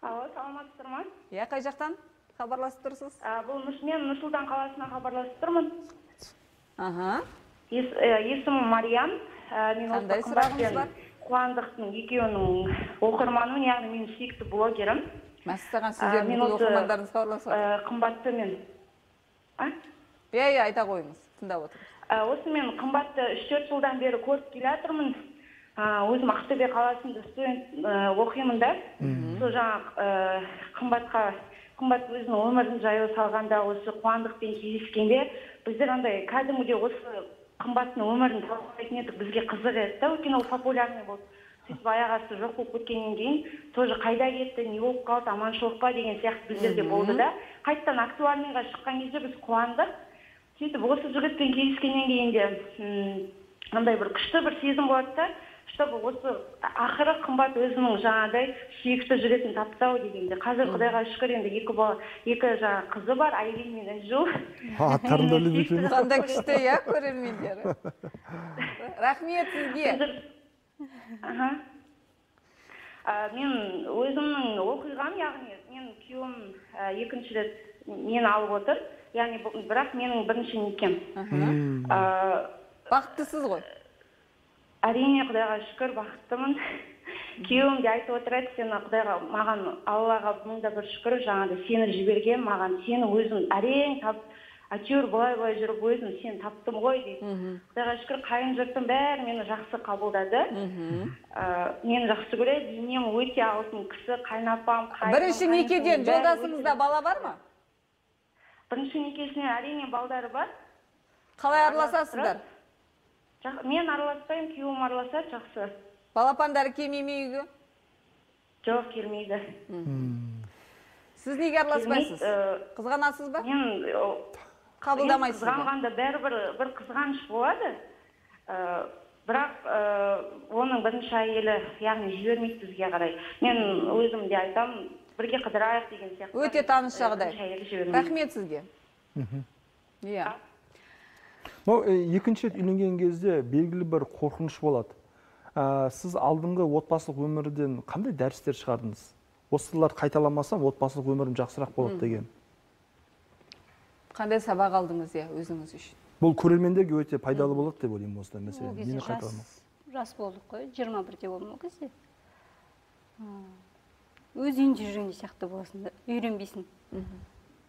Алло саламатсыздар ма? Иә қай жақтан? Хабарласып тұрсыз бұл мен нұр сұлтан қаласынан хабарласып тұрмын аха э, есімім мариям Ә, мен Қандай сұрағыңыз бар? қуандықтың екеуінің оқырманымын яғни менің сүйікті блогерім. Мәссаған сіздердің бүкіл оқырмандарыңыз хабарласып. Ә, қымбатты мен. Иә иә айта қойыңыз тыңдап отырмыз осы мен қымбатты үш төрт жылдан бері көріп келе жатырмын. Өзім ақтөбе қаласында студент оқимын да. Сол жаңағы қымбатқа қымбат өзінің өмірін жайлы салғанда осы қуандықпен кездескенде біздер андай кәдімгідей осы қымбаттың өмірін талқылайтын едік. Бізге қызық еді да. Өйткені ол популярный болды. Сөйтіп аяқ асты жоқ болып кеткеннен кейін тоже қайда кетті не болып қалды аманшылық па деген сияқты біздерде болды да. Қайтадан актуальныйға шыққан кезде біз қуандық. Сөйтіп осы жігітпен кездескеннен кейін де м, мындай бір күшті бір сезім болады да. Чтобы осы ақыры қымбат өзінің жаңағыдай сүйікті жігітін тапты ау дегенде. Қазір құдайға шүкір енді екі бала екі жаңағы қызы бар айгүл мен інжу аттарын да іліп екен қандай күшті иә көрермендері рахмет сізге. Аха. А, мен өзімнің оқиғам яғни мен күйеуім екінші рет мені алып отыр. Яғни бірақ менің бірінші некем бақыттысыз ғой. Әрине құдайға шүкір бақыттымын. Күйеуім де айтып отырады сені құдайға маған аллаға мың да бір шүкір жаңағыдай сені жіберген маған сені өзің әрең тап әйтеуір былай былай жүріп өзім сені таптым ғой дейді. Құдайға шүкір қайын жұртым бәрі мені жақсы қабылдады. Ә, мені жақсы көреді енем өте алтын кісі қайынапам қайыным, бірінші некеден жолдасыңызда бала бар ма? Бірінші некесінен әрине балдары бар. Қалай араласасыздар мен араласпаймын күйеуім араласады жақсы. Балапандары келмей ме үйге? Жоқ келмейді. Сіз неге араласпайсыз? Ә, қызғанасыз ба? мен о, қабылдамайсыз қызғанғанда бәрібір бір қызғаныш болады. Ә, бірақ ә, оның бірінші әйелі яғни жібермейді бізге қарай. Мен өзім де айтамын бірге қыдырайық деген сияқты. Өте таныс жағдай. рахмет сізге. Иә. Мынау э, екінші рет үйленген кезде белгілі бір қорқыныш болады. Ә, сіз алдыңғы отбасылық өмірден қандай дәрістер шығардыңыз? Осыларды қайталамасам отбасылық өмірім жақсырақ болады деген. Қандай сабақ алдыңыз иә өзіңіз үшін? Бұл көрермендерге өте пайдалы болады деп ойлаймын осындай мәселе жас қайталамау? жас болдық қой жиырма бірде болдым ол кезде. Өз үйіңде жүргендей сияқты боласың да үйренбейсің.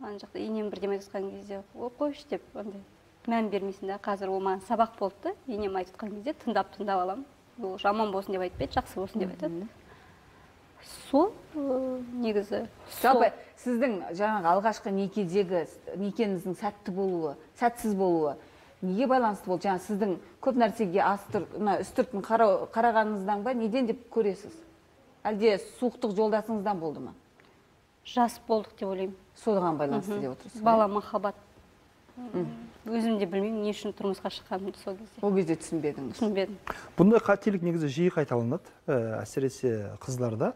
Ана жақта енем бірдеме айтып жатқан кезде ой қойшы деп андай. Мән бермейсің да қазір ол маған сабақ болды да енем айтып жатқан кезде тыңдап тыңдап аламын. Ол жаман болсын деп айтпайды жақсы болсын деп айтады. Сол негізі жалпы сіздің жаңағы алғашқы некедегі некеңіздің сәтті болуы сәтсіз болуы неге байланысты болды? Жаңағы сіздің көп нәрсеге астыр мына үстіртін қарағаныңыздан ба неден деп көресіз? Әлде суықтық жолдасыңыздан болды ма? Жас болдық деп ойлаймын. Соған байланысты деп отырсыз бала махаббат. Өзім де білмеймін не үшін тұрмысқа шыққанымды сол кезде. Ол кезде түсінбедіңіз. түсінбедім. Бұндай қателік негізі жиі қайталанады ә, әсіресе қыздарда.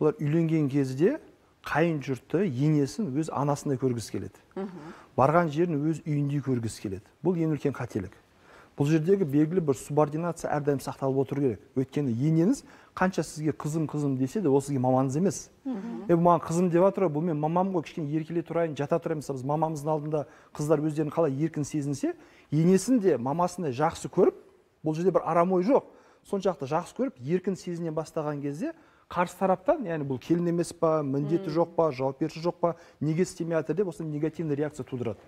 Бұлар үйленген кезде қайын жұртты енесін өз анасындай көргісі келеді. Барған жерін өз үйіндей көргісі келеді. Бұл ең үлкен қателік. Бұл жердегі белгілі бір субординация әрдайым сақталып отыру керек. Өйткені енеңіз қанша сізге қызым қызым десе де ол сізге мамаңыз емес. Е бұл маған қызым деп жатыр ғой бұл мен мамам ғой кішкене еркелей тұрайын жата тұрайын. Мысалы біз мамамыздың алдында қыздар өздерін қалай еркін сезінсе енесін де мамасындай жақсы көріп бұл жерде бір арам ой жоқ. Соншалықты жақсы көріп еркін сезіне бастаған кезде қарсы тараптан яғни бұл келін емес па міндеті жоқ па жауапкершілігі жоқ па неге істемей жатыр деп осындай негативный реакция тудырады.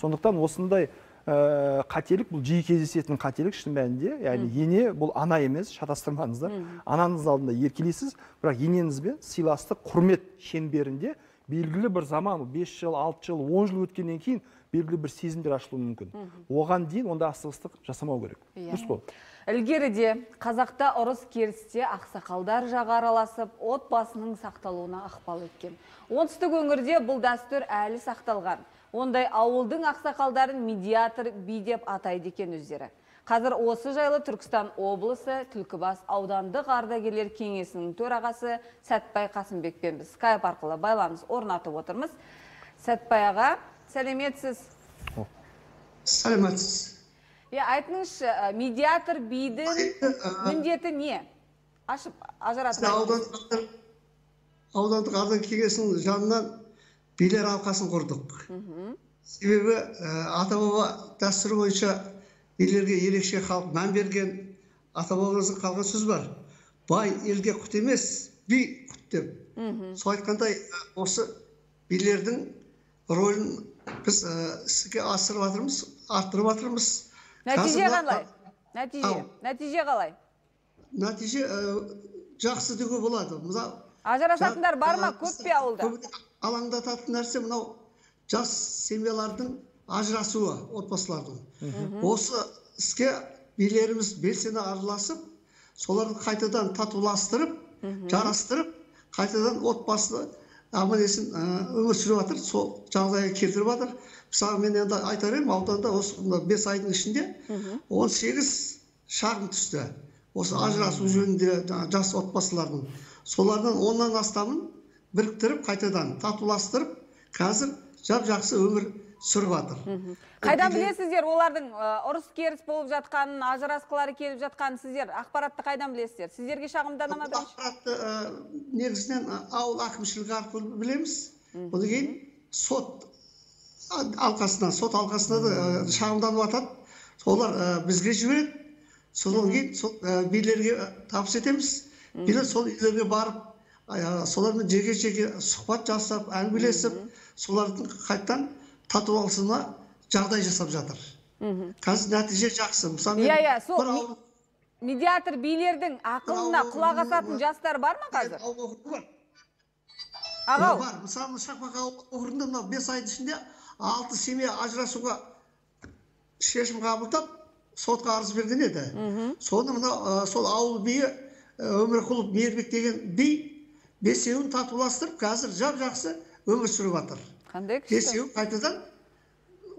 Сондықтан осындай ә, қателік бұл жиі кездесетін қателік шын мәнінде яғни ене бұл ана емес шатастырмаңыздар. Анаңыз алдында еркелейсіз бірақ енеңізбен сыйластық құрмет шеңберінде белгілі бір заман 5 жыл 6 жыл 10 жыл өткеннен кейін белгілі бір сезімдер ашылуы мүмкін. Оған дейін онда асығыстық жасамау керек. Иә. дұрыс қой ілгеріде қазақта ұрыс керісте ақсақалдар жағы араласып отбасының сақталуына ықпал еткен. Оңтүстік өңірде бұл дәстүр әлі сақталған. Ондай ауылдың ақсақалдарын медиатор би деп атайды екен өздері. Қазір осы жайлы түркістан облысы түлкібас аудандық ардагерлер кеңесінің төрағасы сәтбай қасымбекпен біз скайп арқылы байланыс орнатып отырмыз. Сәтбай аға сәлеметсіз? Саламатсыз иә айтыңызшы медиатор бидің міндеті не? Ашып ажыратып аудандық ардагер кеңесінің жанынан билер алқасын құрдық. Себебі ә, ата баба дәстүрі бойынша билерге ерекше халық мән берген ата бабамыздан қалған сөз бар. Бай елге құт емес би құт деп. Сол айтқандай осы билердің рөлін біз ә, іске асырып жатырмыз арттырып жатырмыз. Нәтиже қалай? нәтиже нәтиже қалай? Нәтиже ә, жақсы деуге болады. Мына ажырасатындар бар ма? Көп пе ауылда? Алаңдататын нәрсе мынау жас семьялардың ажырасуы отбасылардың. Осы іске билеріміз белсене араласып соларды қайтадан татуластырып жарастырып қайтадан отбасы аман есен өмір сүріп жатыр. Сол жағдайға келтіріп жатыр. Мысалы мен енді айтар едім ауданда осы мына бес айдың ішінде он сегіз шағым түсті. Осы ажырасу жөнінде жаңағы жас отбасылардың. Солардан оннан астамын біріктіріп қайтадан татуластырып қазір жап жақсы өмір сүріп жатыр қайдан білесіздер олардың ұрыс керіс болып жатқанын ажырасқылары келіп жатқанын сіздер? Ақпаратты қайдан білесіздер? Сіздерге шағымдана ма? Ақпаратты ә, негізінен ауыл әкімшілігі арқылы білеміз. Одан кейін сот а- алқасынан сот алқасына да ә, шағымданып жатады солар ә, бізге жібереді. Содан кейін сол билерге табыс етеміз. Билер сол үйлерге барып солармен жеке жеке сұхбат жасап әңгімелесіп солардың қайтадан татуласуына жағдай жасап жатыр қазір нәтиже жақсы мысалы иә иә сол медиатор билердің ақылына құлақ асатын жастар бар ма қазір ағау бар мысалы шақпақ округінде мынау бес айдың ішінде алты семья ажырасуға шешім қабылдап сотқа арыз берген еді соны мынау сол ауыл биі өмірқұлов мейірбек деген би бесеуін татуластырып қазір жап жақсы өмір сүріп жатыр қандай күшті бесеуі қайтадан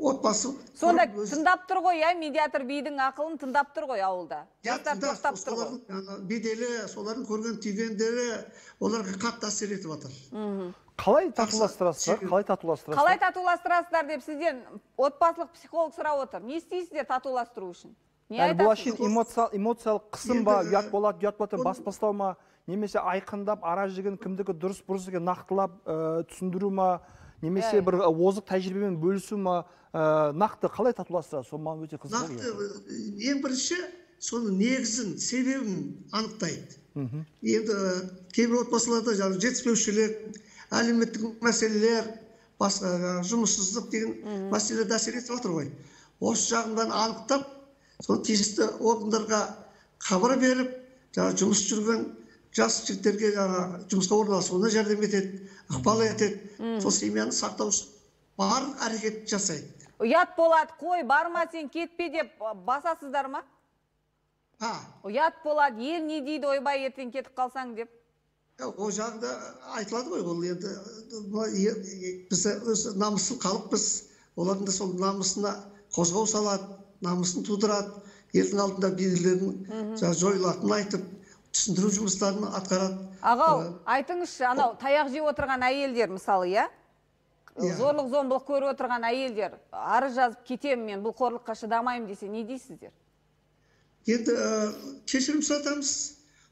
отбасы сонда тыңдап тұр ғой иә медиатор бидің ақылын тыңдап тұр ғой ауылда. Солардың беделі солардың көрген түйгендері оларға қатты әсер етіп жатыр қалай татуластырасыздар? қалай татуластырасыздар? Қалай татуластырасыздар деп сізден отбасылық психолог сұрап отыр. Не істейсіздер татуластыру үшін? Не бұл әшейін эмоция- эмоциялық қысым ба? Ұят болады ұят болады деп бас бастау ма? Немесе айқындап ара жігін кімдікі дұрыс бұрыс екенін нақтылап ә, түсіндіру ма немесе Иә. бір ы, озық тәжірибемен бөлісу ма ә, нақты қалай татуластырасыз сол маған өте қызық нақты э, ең бірінші соның негізін себебін анықтайды. Енді э, кейбір отбасыларда жаңағы жетіспеушілік әлеуметтік мәселелер басқа жаңағы жұмыссыздық деген мәселелер әсер етіп жатыр ғой. Осы жағынан анықтап сол тиісті органдарға хабар беріп жаңағы жұмыс жүрген жас жігіттерге жаңағы жұмысқа орналасуына жәрдем етеді ықпал етеді. Сол семьяны сақтау үшін барлық әрекет жасайды. Ұят болады қой барма сен кетпе деп басасыздар ма? А. Ұят болады ел не дейді ойбай ертең кетіп қалсаң деп. Ол жағында айтылады ғой ол енді біз өзі намысты халықпыз олардың да сол намысына қозғау салады намысын тудырады елдің алдында беделдерінің жаңағы жойылатынын айтып түсіндіру жұмыстарын атқарады. Ағау айтыңызшы анау таяқ жеп отырған әйелдер мысалы иә? Иә. зорлық зомбылық көріп отырған әйелдер арыз жазып кетемін мен бұл қорлыққа шыдамаймын десе не дейсіздер? Енді ә, кешірім сұратамыз.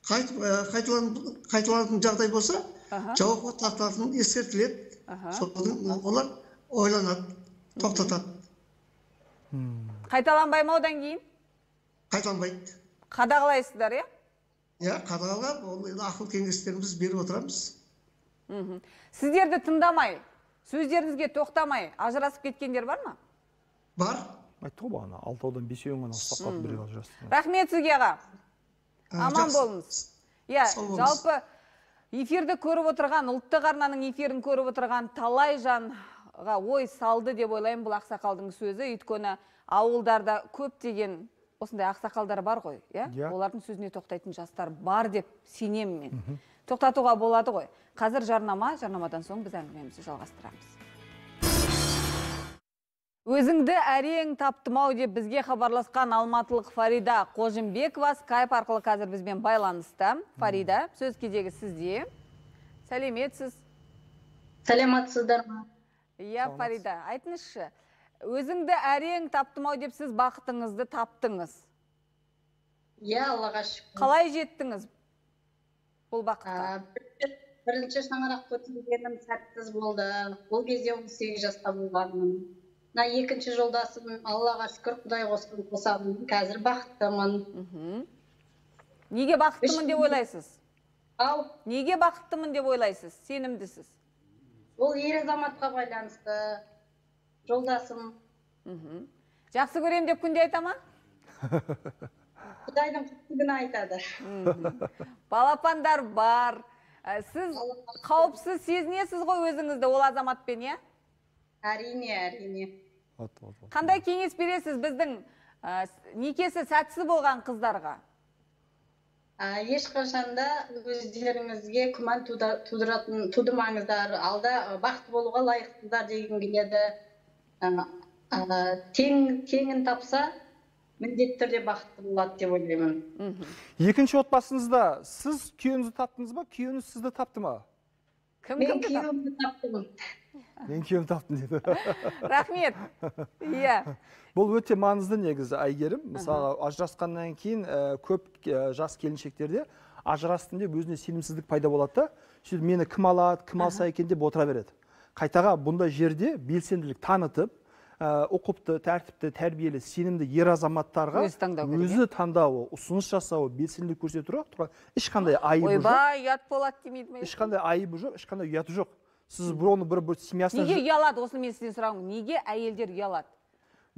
Қайтып ә, қайталан- қайталанатын жағдай болса жауапқа тартатыны ескертіледі. Содан олар ойланады тоқтатады. Қайталанбай ма одан кейін? Қайталанбайды. Қадағалайсыздар иә? Иә қадағалап ол енді ақыл кеңестерімізді беріп отырамыз мхм. сіздерді тыңдамай сөздеріңізге тоқтамай ажырасып кеткендер бар ма бар айтты ғой бағана алтаудан бесеуін ғана ұстап қалып біреу ажырасты рахмет сізге аға аман болыңыз иә жалпы эфирді көріп отырған ұлттық арнаның эфирін көріп отырған талай жанға ой салды деп ойлаймын бұл ақсақалдың сөзі өйткені ауылдарда көптеген осындай ақсақалдар бар ғой иә? Иә. олардың сөзіне тоқтайтын жастар бар деп сенемін мен. Тоқтатуға болады ғой. Қазір жарнама жарнамадан соң біз әңгімемізді жалғастырамыз. Өзіңді әрең таптым ау деп бізге хабарласқан алматылық фарида қожымбекова скайп арқылы қазір бізбен байланыста. Фарида сөз кезегі сізде. Сәлеметсіз? Саламатсыздар ма? Иә фарида айтыңызшы. Өзіңді әрең таптым ау деп сіз бақытыңызды таптыңыз. Иә аллаға шүкір. Қалай жеттіңіз бұл бақытқа? Бірінші- шаңырақ көтергенім сәтсіз болды. Ол кезде он сегіз жаста болғанмын. Мына екінші жолдасым аллаға шүкір құдай қосқан қосамын. Қазір бақыттымын. Мхм. неге бақыттымын деп ойлайсыз? Ал неге бақыттымын деп ойлайсыз? Сенімдісіз. Ол ер азаматқа байланысты. Жолдасым. Мхм. жақсы көремін деп күнде айта ма? Құдайдың құттығын айтады. Балапандар бар. Ә, сіз қауіпсіз сезінесіз ғой өзіңізді ол азаматпен иә? Әрине әрине. Қандай кеңес бересіз біздің ә, некесі сәтсіз болған қыздарға? А, ешқашан да өздеріңізге күмән тудыратын тудырмаңыздар. Алда бақытты болуға лайықсыздар дегім келеді. Тең теңін тапса міндетті түрде бақытты болады деп ойлаймын. Екінші отбасыңызда сіз күйеуіңізді таптыңыз ба? Күйеуіңіз сізді тапты ма? Кім мен күйеуімді таптым. Мен күйеуімді таптым дейді. Рахмет. Иә. Бұл өте маңызды негізі әйгерім мысалы ажырасқаннан кейін ә, көп ә, жас келіншектерде ажырастым деп өзіне сенімсіздік пайда болады да. Сөйтіп мені кім алады кім алса екен деп отыра береді. Қайтаға бұндай жерде белсенділік танытып ә, ұқыпты тәртіпті тәрбиелі сенімді ер азаматтарға Өзі таңдау өзі таңдауы ұсыныс жасауы белсенділік көрсету тура ешқандай айыбы жоқ. ойбай ұят болады демейді ме? Ешқандай айыбы жоқ ешқандай ұяты жоқ. Сіз бір оны бір, бір семьясына неге ұялады осыны мен сізден сұрағым? Неге әйелдер ұялады?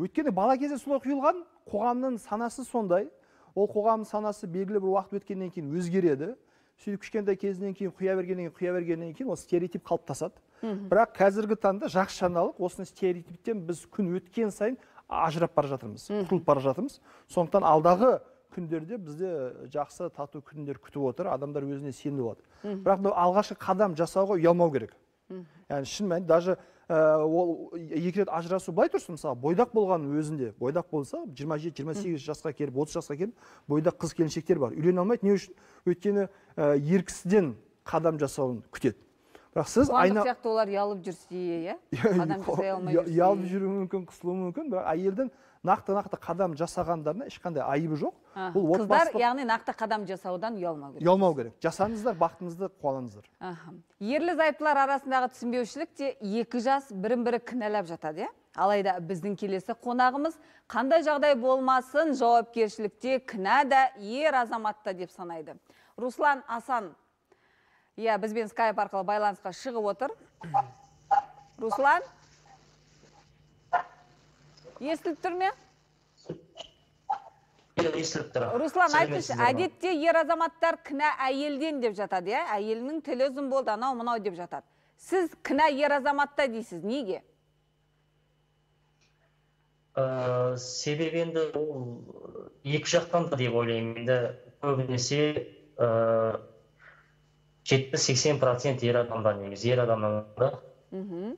Өйткені бала кезде солай құйылған қоғамның санасы сондай. Ол қоғамның санасы белгілі бір уақыт өткеннен кейін өзгереді. Сөйтіп кішкентай кезінен кейін құя бергеннен кейін құя бергеннен кейін ол стереотип қалыптасады. Бірақ қазіргі таңда жақсы жаңалық осыны стереотиптен біз күн өткен сайын ажырап бара жатырмыз құтылып бара жатырмыз. Сондықтан алдағы күндерде бізде жақсы тату күндер күтіп отыр адамдар өзіне сенімді болады бірақ мынау алғашқы қадам жасауға ұялмау керек. Яғни шын мәнінде даже ә, ол екі рет ажырасу былай тұрсын мысалы бойдақ болғанның өзінде бойдақ болса жиырма жеті жиырма сегіз жасқа келіп отыз жасқа келіп бойдақ қыз келіншектер бар. Үйлене алмайды не үшін? Өйткені ә, қадам жасауын күтеді. Бірақ сіз қуандық сияқты олар ұялып жүрсе иә? Қадам жасай алмай ұялып жүруі мүмкін қысылуы мүмкін бірақ әйелдің нақты нақты қадам жасағандарына ешқандай айыбы жоқ. Бұл қыздар яғни нақты қадам жасаудан ұялмау керек. Ұялмау керек. Жасаңыздар бақытыңызды қуалаңыздар. Аха. ерлі зайыптылар арасындағы түсінбеушілік те екі жас бірін бірі кінәлап жатады иә? Алайда біздің келесі қонағымыз қандай жағдай болмасын? жауапкершілікте кінә да ер азаматта деп санайды. Руслан асан иә бізбен скайп арқылы байланысқа шығып отыр. Руслан? Естіліп тұр ме? Естіліп тұр. Руслан айтыңызшы әдетте ер азаматтар кінә әйелден деп жатады иә? Әйелінің тілі ұзын болды анау мынау деп жатады. Сіз кінә ер азаматта дейсіз неге? Ә, себебі енді ол екі жақтан да деп ойлаймын. Енді көбінесе ә, жетпіс сексен процент ер адамда негізі ер адамнан да. Мхм.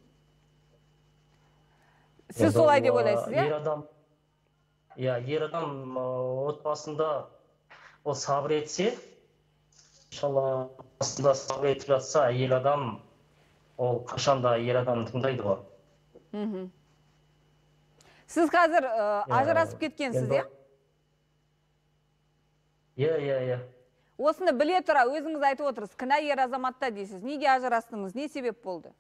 Сіз солай ол, деп ойлайсыз иә? ер адам иә ер адам отбасында ол сабыр етсе иншалла отбасында сабыр етіп жатса әйел адам ол қашанда ер адамды тыңдайды ғой. Мхм. Сіз қазір ә, Иә, ажырасып кеткенсіз енді- иә? иә иә иә. Осыны біле тұра өзіңіз айтып отырсыз кінә ер азаматта дейсіз неге ажырастыңыз не себеп болды?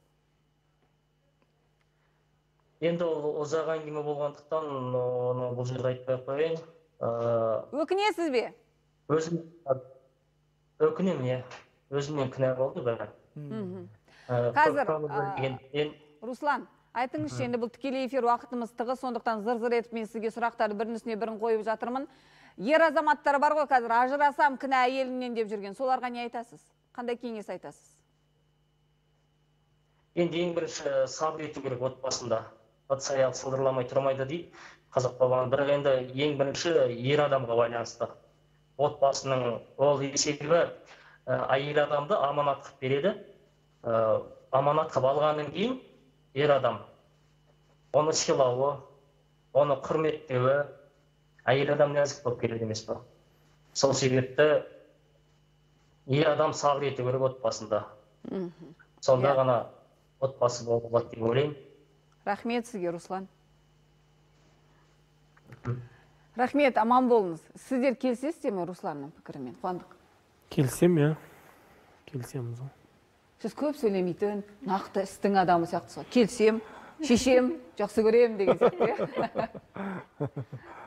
Енді ол ұзақ әңгіме болғандықтан оны бұл жерде айтпай ақ қояйын. Ыыы өкінесіз бе? өзім өкінемін иә. Өзімнен кінә болды бәрі. Қазір, руслан айтыңызшы енді бұл тікелей эфир уақытымыз тығыз сондықтан зыр зыр етіп мен сізге сұрақтарды бірінің үстіне бірін қойып жатырмын. Ер азаматтар бар ғой қазір ажырасам кінә әйелімнен деп жүрген. Соларға не айтасыз? Қандай кеңес айтасыз? Енді ең бірінші сабыр ету керек отбасында. Ыдыс аяғы сылдырламай тұрмайды дейді қазақ бабамыз бірақ енді ең бірінші ер адамға байланысты. Отбасының ол себебі ә, әйел адамды аманат қылып береді. Ә, аманат қылып алғаннан кейін ер адам оны сыйлауы оны құрметтеуі әйел адам нәзік болып келеді емес пе? Сол себепті ер адам сабыр ету керек отбасында. Сонда Иә. ғана отбасы бола алады деп ойлаймын. Рахмет сізге руслан. Рахмет аман болыңыз. Сіздер келісесіздер ме русланның пікірімен? Қуандық. Келісемін иә. Келісеміз ғой. Сіз көп сөйлемейтін нақты істің адамы сияқтысыз ғой. Келісем шешем жақсы көремін деген сияқты иә.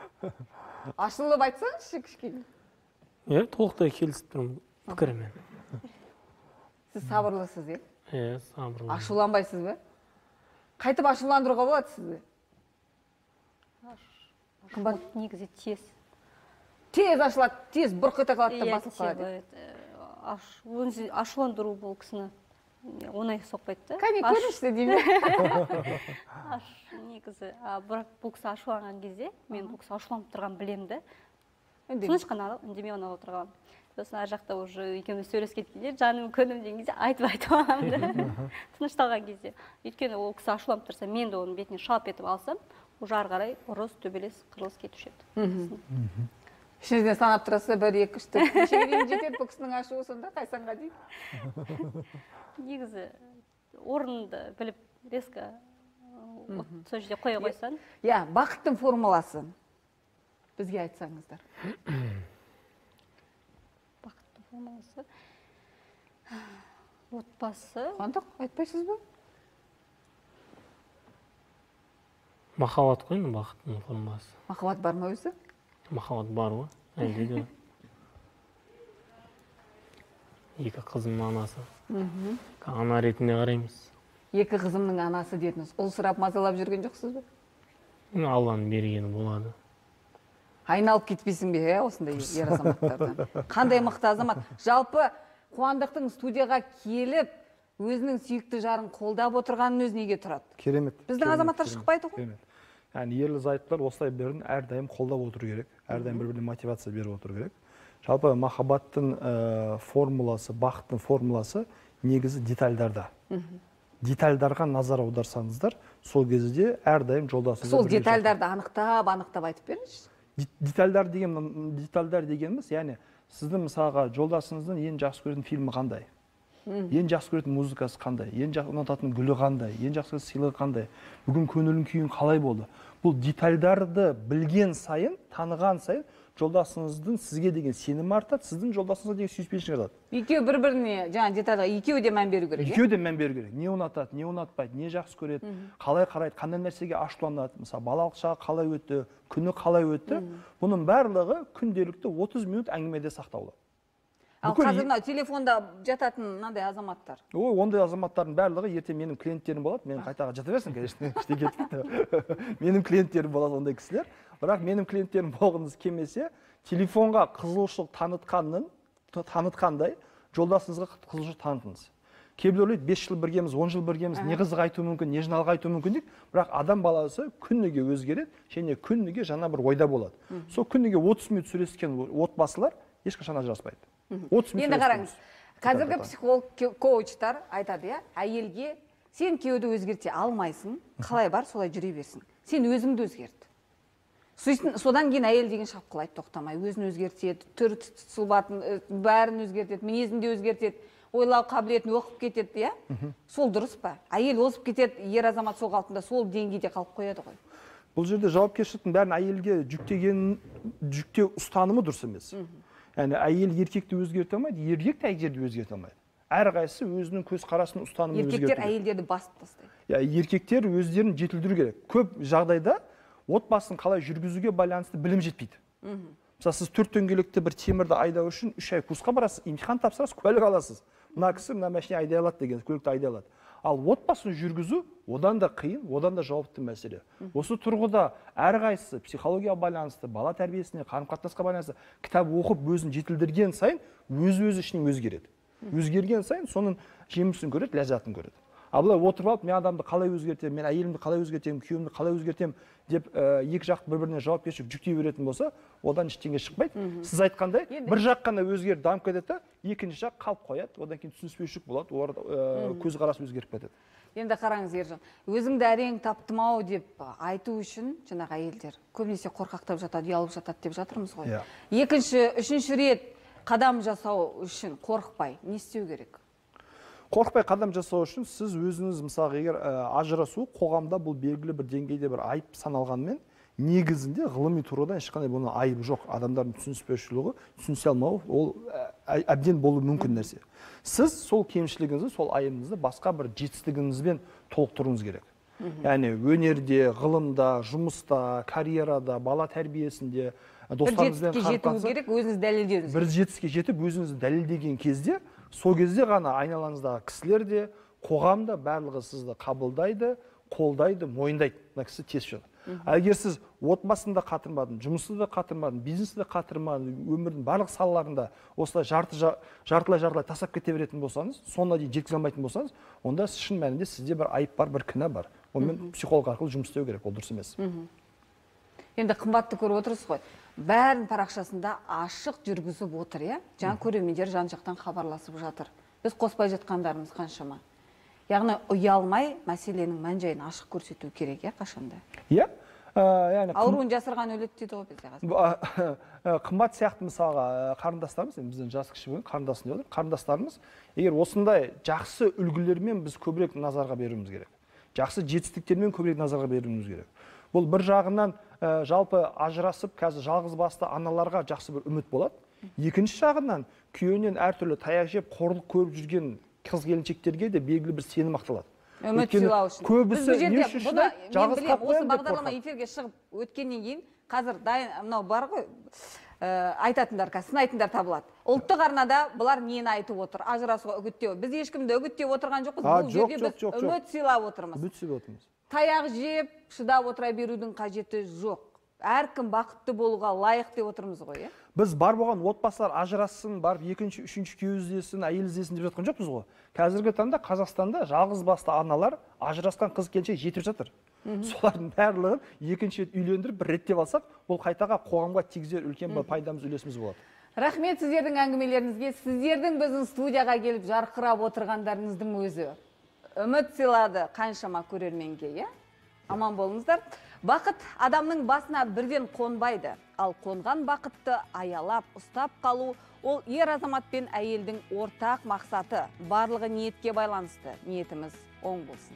ашылып айтсаңызшы кішкене. Иә толықтай келісіп тұрмын пікірімен. Сіз сабырлысыз иә иә сабырлы ашуланбайсыз ба? Қайтып ашуландыруға болады сізді. Қымбат негізі тез. Тез ашылады тез бұрқ ете қалады да басылып қалады ашуландыру бұл кісіні. Оңай соқпайды да кәне көріңізші деймін аш негізі а, бірақ бұл кісі ашуланған кезде мен бұл кісі ашуланып тұрғанын білемін да. Тыныш қана үндемей ғана отырған сосын ар жақта уже екеуміз сөйлесіп кеткенде жаным күнім деген кезде айтып айтып аламын да. Тынышталған кезде. Өйткені ол кісі ашуланып тұрса мен де оның бетіне шап етіп алсам уже ары қарай ұрыс төбелес қырылыс кетуші еді. Ішіңізден санап тұрасыз бір екі үш төрт нешеге дейін жетеді бұл кісінің ашуы сонда қай санға дейін? Негізі орынды біліп резко сол жерде қоя қойсаң. Иә бақыттың формуласы. Бізге айтсаңыздар. Бақытты формуласы. Отбасы. Қуандық айтпайсыз ба? Махаббат қой енді бақыттың формасы махаббат бар ма өзі? Махаббат бар ғой. Әлде де екі қызымның анасы. Ана ретінде қараймыз. Екі қызымның анасы дедіңіз. Ұл сұрап мазалап жүрген жоқсыз ба? Алланың бергені болады. Айналып кетпейсің бе иә осындай ер азаматтардан? Қандай мықты азамат? Жалпы қуандықтың студияға келіп өзінің сүйікті жарын қолдап отырғанның өзі неге тұрады? Керемет біздің керемет, азаматтар керемет, шықпайды ғой. Керемет. Яғни ерлі зайыптылар осылай бірін әрдайым қолдап отыру керек әрдайым бір біріне мотивация беріп отыру керек. Жалпы махаббаттың ә, формуласы бақыттың формуласы негізі детальдарда. Детальдарға назар аударсаңыздар сол кезде әрдайым жолдасыңызға сол детальдарды анықтап анықтап айтып беріңізші. Де- детальдар деген детальдар дегеніміз яғни сіздің мысалға жолдасыңыздың ең жақсы көретін фильмі қандай? Ең жақсы көретін музыкасы қандай? Ең жақсы ұнататын гүлі қандай? Ең жақсы сыйлығы қандай? Бүгін көңілің күйің қалай болды? Бұл детальдарды білген сайын таныған сайын жолдасыңыздың сізге деген сенімі артады сіздің жолдасыңызға деген сүйіспеншілік артады. Екеуі бір біріне жаңағы детальға екеуі де мән беру керек екеуі де мән беру керек. Не ұнатады не ұнатпайды не жақсы көреді қалай қарайды қандай нәрсеге ашуланады. Мысалы балалық шағы қалай өтті күні қалай өтті? Бұның барлығы күнделікті 30 минут әңгімеде сақтаулы. Ал қазір мынау телефонда жататын мынандай азаматтар? Ой ондай азаматтардың барлығы ертең менің клиенттерім болады. Мен қайтаға жата берсін конечно ештеңе менің клиенттерім болады ондай кісілер. Бірақ менің клиенттерім болғыңыз келмесе телефонға қызығушылық танытқанның танытқандай жолдасыңызға қызығушылық танытыңыз. Кейбіреулер ойлайды бес жыл біргеміз он жыл біргеміз не қызық айтуы мүмкін не жаңалық айтуы мүмкін дейді бірақ адам баласы күніге өзгереді және күніге жаңа бір ойда болады. Сол күніге 30 минут сөйлескен отбасылар ешқашан ажыраспайды 30 минут енді қараңыз қазіргі психолог коучтар айтады иә әйелге сен күйеуді өзгерте алмайсың қалай бар солай жүре берсін. Сен өзіңді өзгерт. Сосын содан кейін әйел деген шапқылайды тоқтамай. Өзін өзгертеді түр сұлбатын бәрін өзгертеді мінезін де өзгертеді ойлау қабілетін оқып кетеді иә. Сол дұрыс па? Әйел озып кетеді ер азамат сол қалпында сол деңгейде қалып қояды ғой. Бұл жерде жауапкершіліктің бәрін әйелге жүктеген жүктеу ұстанымы дұрыс емес. Яғни әйел еркекті өзгерте алмайды еркек те әйелді өзгерте алмайды әрқайсысы өзінің көзқарасын ұстанымын еркектер әйелдерді басып тастайды иә еркектер өздерін жетілдіру керек. Көп жағдайда отбасын қалай жүргізуге байланысты білім жетпейді. Мысалы сіз төрт дөңгелекті бір темірді айдау үшін үш ай курсқа барасыз имтихан тапсырасыз куәлік аласыз. Мына кісі мына машина айдай алады деген көлікті айдай алады. Ал отбасын жүргізу одан да қиын одан да жауапты мәселе. Осы тұрғыда әрқайсысы психологияға байланысты бала тәрбиесіне қарым қатынасқа байланысты кітап оқып өзін жетілдірген сайын өз өзі ішінен өзгереді. Өзгерген сайын соның жемісін көреді ләззатын көреді. Ал былай отырып алып мен адамды қалай өзгертемін? Мен әйелімді қалай өзгертемін? Күйеуімді қалай өзгертемін? деп ә, екі жақ бір біріне жауапкершілік жүктей беретін болса одан ештеңе шықпайды. Сіз айтқандай бір жақ қана өзгеріп дамып кетеді да екінші жақ қалып қояды. Одан кейін түсініспеушілік болады олар ә, көзқарасы өзгеріп кетеді. Енді қараңыз ержан өзіңді әрең таптым ау деп айту үшін жаңағы әйелдер көбінесе қорқақтап жатады ұялып жатады деп жатырмыз ғой. Иә. екінші үшінші рет қадам жасау үшін қорықпай не істеу керек? Қорықпай қадам жасау үшін сіз өзіңіз мысалға егер ә, ажырасу қоғамда бұл белгілі бір деңгейде бір айып саналғанымен негізінде ғылыми тұрғыдан ешқандай бұның айыбы жоқ. Адамдардың түсініспеушілігі түсінісе алмауы ол әбден болуы мүмкін нәрсе. Сіз сол кемшілігіңізді сол айыбыңызды басқа бір жетістігіңізбен толықтыруыңыз керек. Яғни өнерде ғылымда жұмыста карьерада бала тәрбиесінде бір достарыңызбен жетістікке жету қарым-қатынас- керек өзіңізді дәлелдеуіңіз бір жетістікке жетіп өзіңізді дәлелдеген кезде сол кезде ғана айналаңыздағы кісілер де қоғам да барлығы сізді қабылдайды қолдайды мойындайды. Мына кісі тез шығады ал егер сіз отбасында қатырмадың жұмысты да қатырмадың бизнесті де қатырмадың өмірдің барлық салаларында осылай жарты жа- жартылай жартылай тастап кете беретін болсаңыз соңына дейін жеткізе алмайтын болсаңыз онда шын мәнінде сізде бір айып бар бір кінә бар. Онымен психолог арқылы жұмыс істеу керек ол дұрыс емес. Енді қымбатты көріп отырсыз ғой. Бәрін парақшасында ашық жүргізіп отыр иә? Жаңа көрермендер жан жақтан хабарласып жатыр. Біз қоспай жатқандарымыз қаншама. Яғни ұялмай мәселенің мән жайын ашық көрсету керек иә қашанда? Иә яғни ауруын жасырған өледі дейді ғой бізде қазір. Қымбат сияқты мысалға қарындастарымыз енді бізден жасы кіші болған қарындасым деп отыр. Қарындастарымыз егер осындай жақсы үлгілермен біз көбірек назарға беруіміз керек жақсы жетістіктермен көбірек назарға беруіміз керек. Бұл бір жағынан ә, жалпы ажырасып қазір жалғыз басты аналарға жақсы бір үміт болады. Екінші жағынан күйеуінен әртүрлі таяқ жеп қорлық көріп жүрген қыз келіншектерге де белгілі бір сенім ақталады. Үміт сыйлау үшін. Көбісі осы бағдарлама эфирге шығып өткеннен кейін қазір дайын мынау бар ғой ә, айтатындар қазір сынайтындар табылады. Ұлттық арнада бұлар нені айтып отыр? Ажырасуға үгіттеу. Біз ешкімді үгіттеп отырған жоқпыз. Бұл жерде біз үміт сыйлап отырмыз. Үміт сыйлап отырмыз. Таяқ жеп шыдап отыра берудің қажеті жоқ. Әркім бақытты болуға лайық деп отырмыз ғой иә біз бар болған отбасылар ажырассын барып екінші үшінші күйеу іздесін әйел іздесін деп жатқан жоқпыз ғой. Қазіргі таңда қазақстанда жалғыз басты аналар ажырасқан қыз келіншек жетіп жатыр. Солардың барлығын екінші рет үйлендіріп бір реттеп алсақ бұл қайтаға қоғамға тигізер үлкен бір пайдамыз үлесіміз болады. Рахмет сіздердің әңгімелеріңізге. Сіздердің біздің студияға келіп жарқырап отырғандарыңыздың өзі үміт сыйлады қаншама көрерменге иә? Аман болыңыздар. Бақыт адамның басына бірден қонбайды. Ал қонған бақытты аялап ұстап қалу ол ер азамат пен әйелдің ортақ мақсаты. Барлығы ниетке байланысты. Ниетіміз оң болсын.